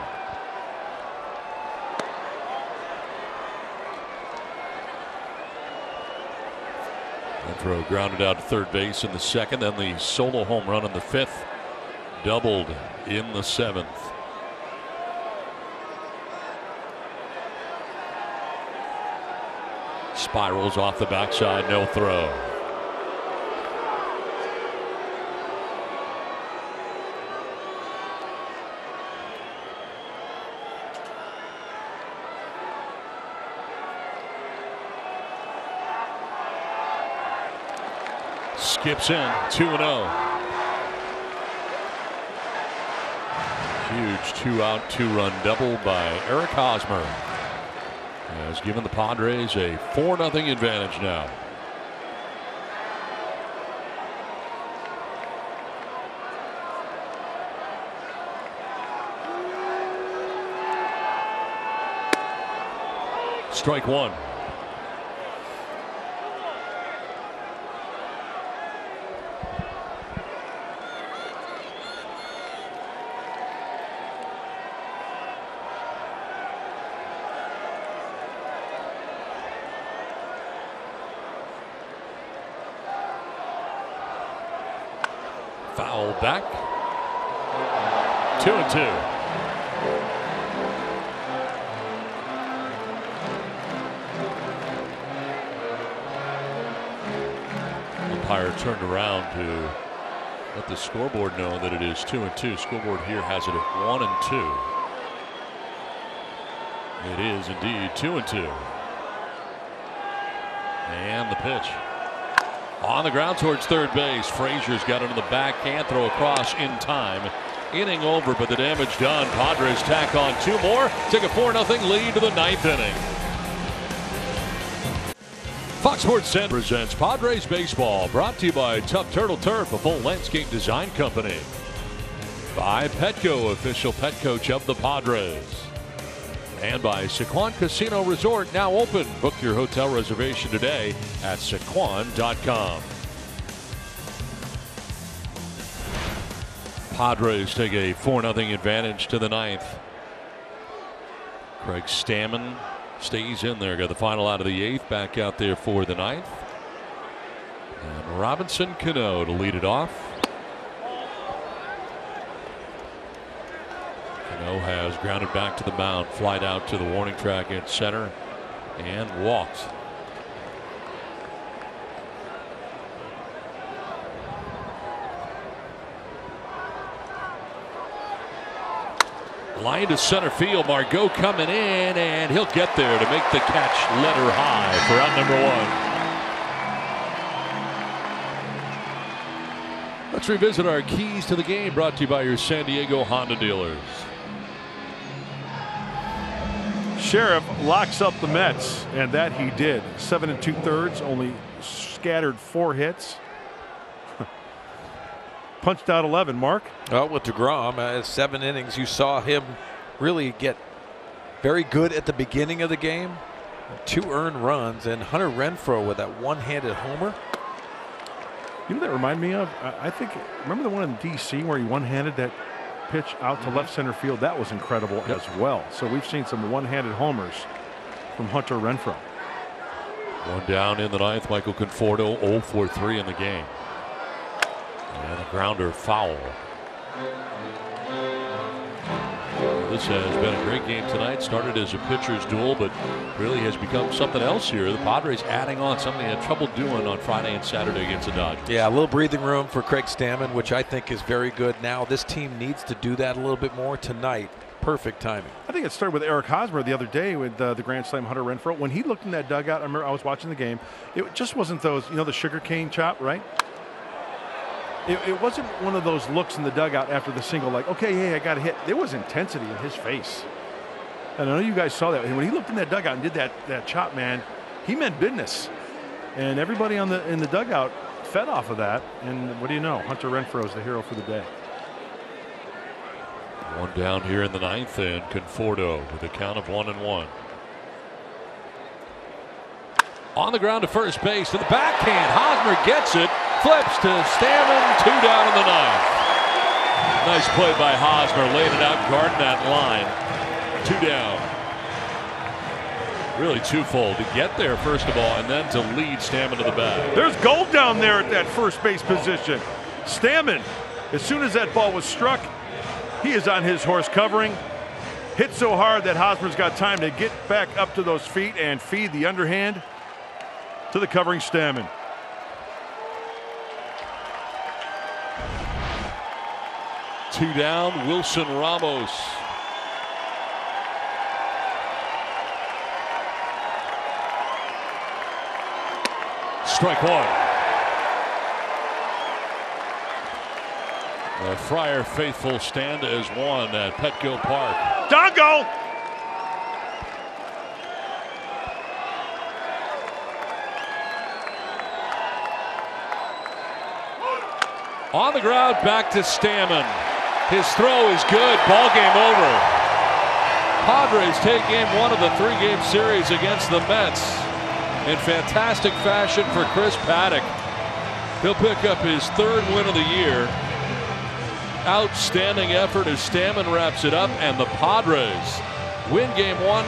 Renfroe grounded out to third base in the second, then the solo home run in the fifth, doubled in the seventh. Spirals off the backside, no throw. Skips in 2 0. Huge two out, two run double by Eric Hosmer has given the Padres a 4 0 advantage now. Strike one. Foul back. Two and two. Umpire turned around to let the scoreboard know that it is two and two. Scoreboard here has it at one and two. It is indeed two and two. And the pitch. On the ground towards third base. Frazier's got it in the back. Can't throw across in time. Inning over, but the damage done. Padres tack on two more. Take a 4 0 lead to the ninth inning. Fox Sports 10 presents Padres Baseball, brought to you by Tough Turtle Turf, a full landscape design company. By Petco, official pet coach of the Padres. And by Sycuan Casino Resort, now open. Book your hotel reservation today at sycuan.com. Padres take a 4 0 advantage to the ninth. Craig Stammen stays in there. Got the final out of the eighth. Back out there for the ninth. And Robinson Cano to lead it off. Has grounded back to the mound, flied out to the warning track at center, and walked. Line to center field. Margot coming in, and he'll get there to make the catch letter high for out number one. Let's revisit our keys to the game brought to you by your San Diego Honda dealers. Sheriff locks up the Mets, and that he did. Seven and two thirds, only scattered four hits. Punched out 11, Mark. Well, with DeGrom, uh, seven innings, you saw him really get very good at the beginning of the game. Two earned runs, and Hunter Renfroe with that one-handed homer. You know what that remind me of? I I think, remember the one in D.C. where he one-handed that pitch out to left mm-hmm. center field? That was incredible as well. So we've seen some one-handed homers from Hunter Renfroe. One down in the ninth. Michael Conforto 0 for 3 in the game. And a grounder foul. This has been a great game tonight. Started as a pitcher's duel, but really has become something else here. The Padres adding on something they had trouble doing on Friday and Saturday against the Dodgers. Yeah, a little breathing room for Craig Stammen, which I think is very good. Now this team needs to do that a little bit more tonight. perfect timing. I think it started with Eric Hosmer the other day with uh, the Grand Slam Hunter Renfroe. When he looked in that dugout, I remember I was watching the game. It just wasn't those, you know, the sugar cane chop, right? It, it wasn't one of those looks in the dugout after the single, like, okay, hey, I got a hit. There was intensity in his face. And I know you guys saw that. When he looked in that dugout and did that, that chop, man, he meant business. And everybody on the in the dugout fed off of that. And what do you know? Hunter Renfroe is the hero for the day. One down here in the ninth, and Conforto with a count of one and one. On the ground to first base to the backhand. Hosmer gets it, flips to Stammen, two down in the ninth. Nice play by Hosmer, laying it out, guarding that line. Two down. Really twofold to get there, first of all, and then to lead Stammen to the bag. There's gold down there at that first base position. Stammen, as soon as that ball was struck, he is on his horse covering. Hit so hard that Hosmer's got time to get back up to those feet and feed the underhand to the covering Stammen. Two down, Wilson Ramos. Strike one. The Friar faithful stand as one at Petco Park. Dongo! On the ground, back to Stammen. His throw is good. Ball game over. Padres take game one of the three-game series against the Mets in fantastic fashion for Chris Paddack. He'll pick up his third win of the year. Outstanding effort as Stammen wraps it up, and the Padres win game one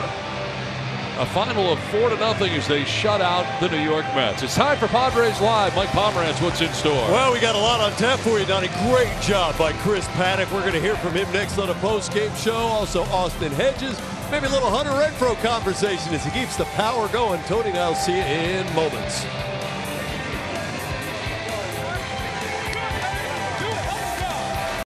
a final of four to nothing as they shut out the New York Mets. It's time for Padres Live. Mike Pomerantz, what's in store? Well, we got a lot on tap for you, Donnie. Great job by Chris Paddack. We're going to hear from him next on a post-game show. Also, Austin Hedges. Maybe a little Hunter Renfroe conversation as he keeps the power going. Tony and I'll see you in moments.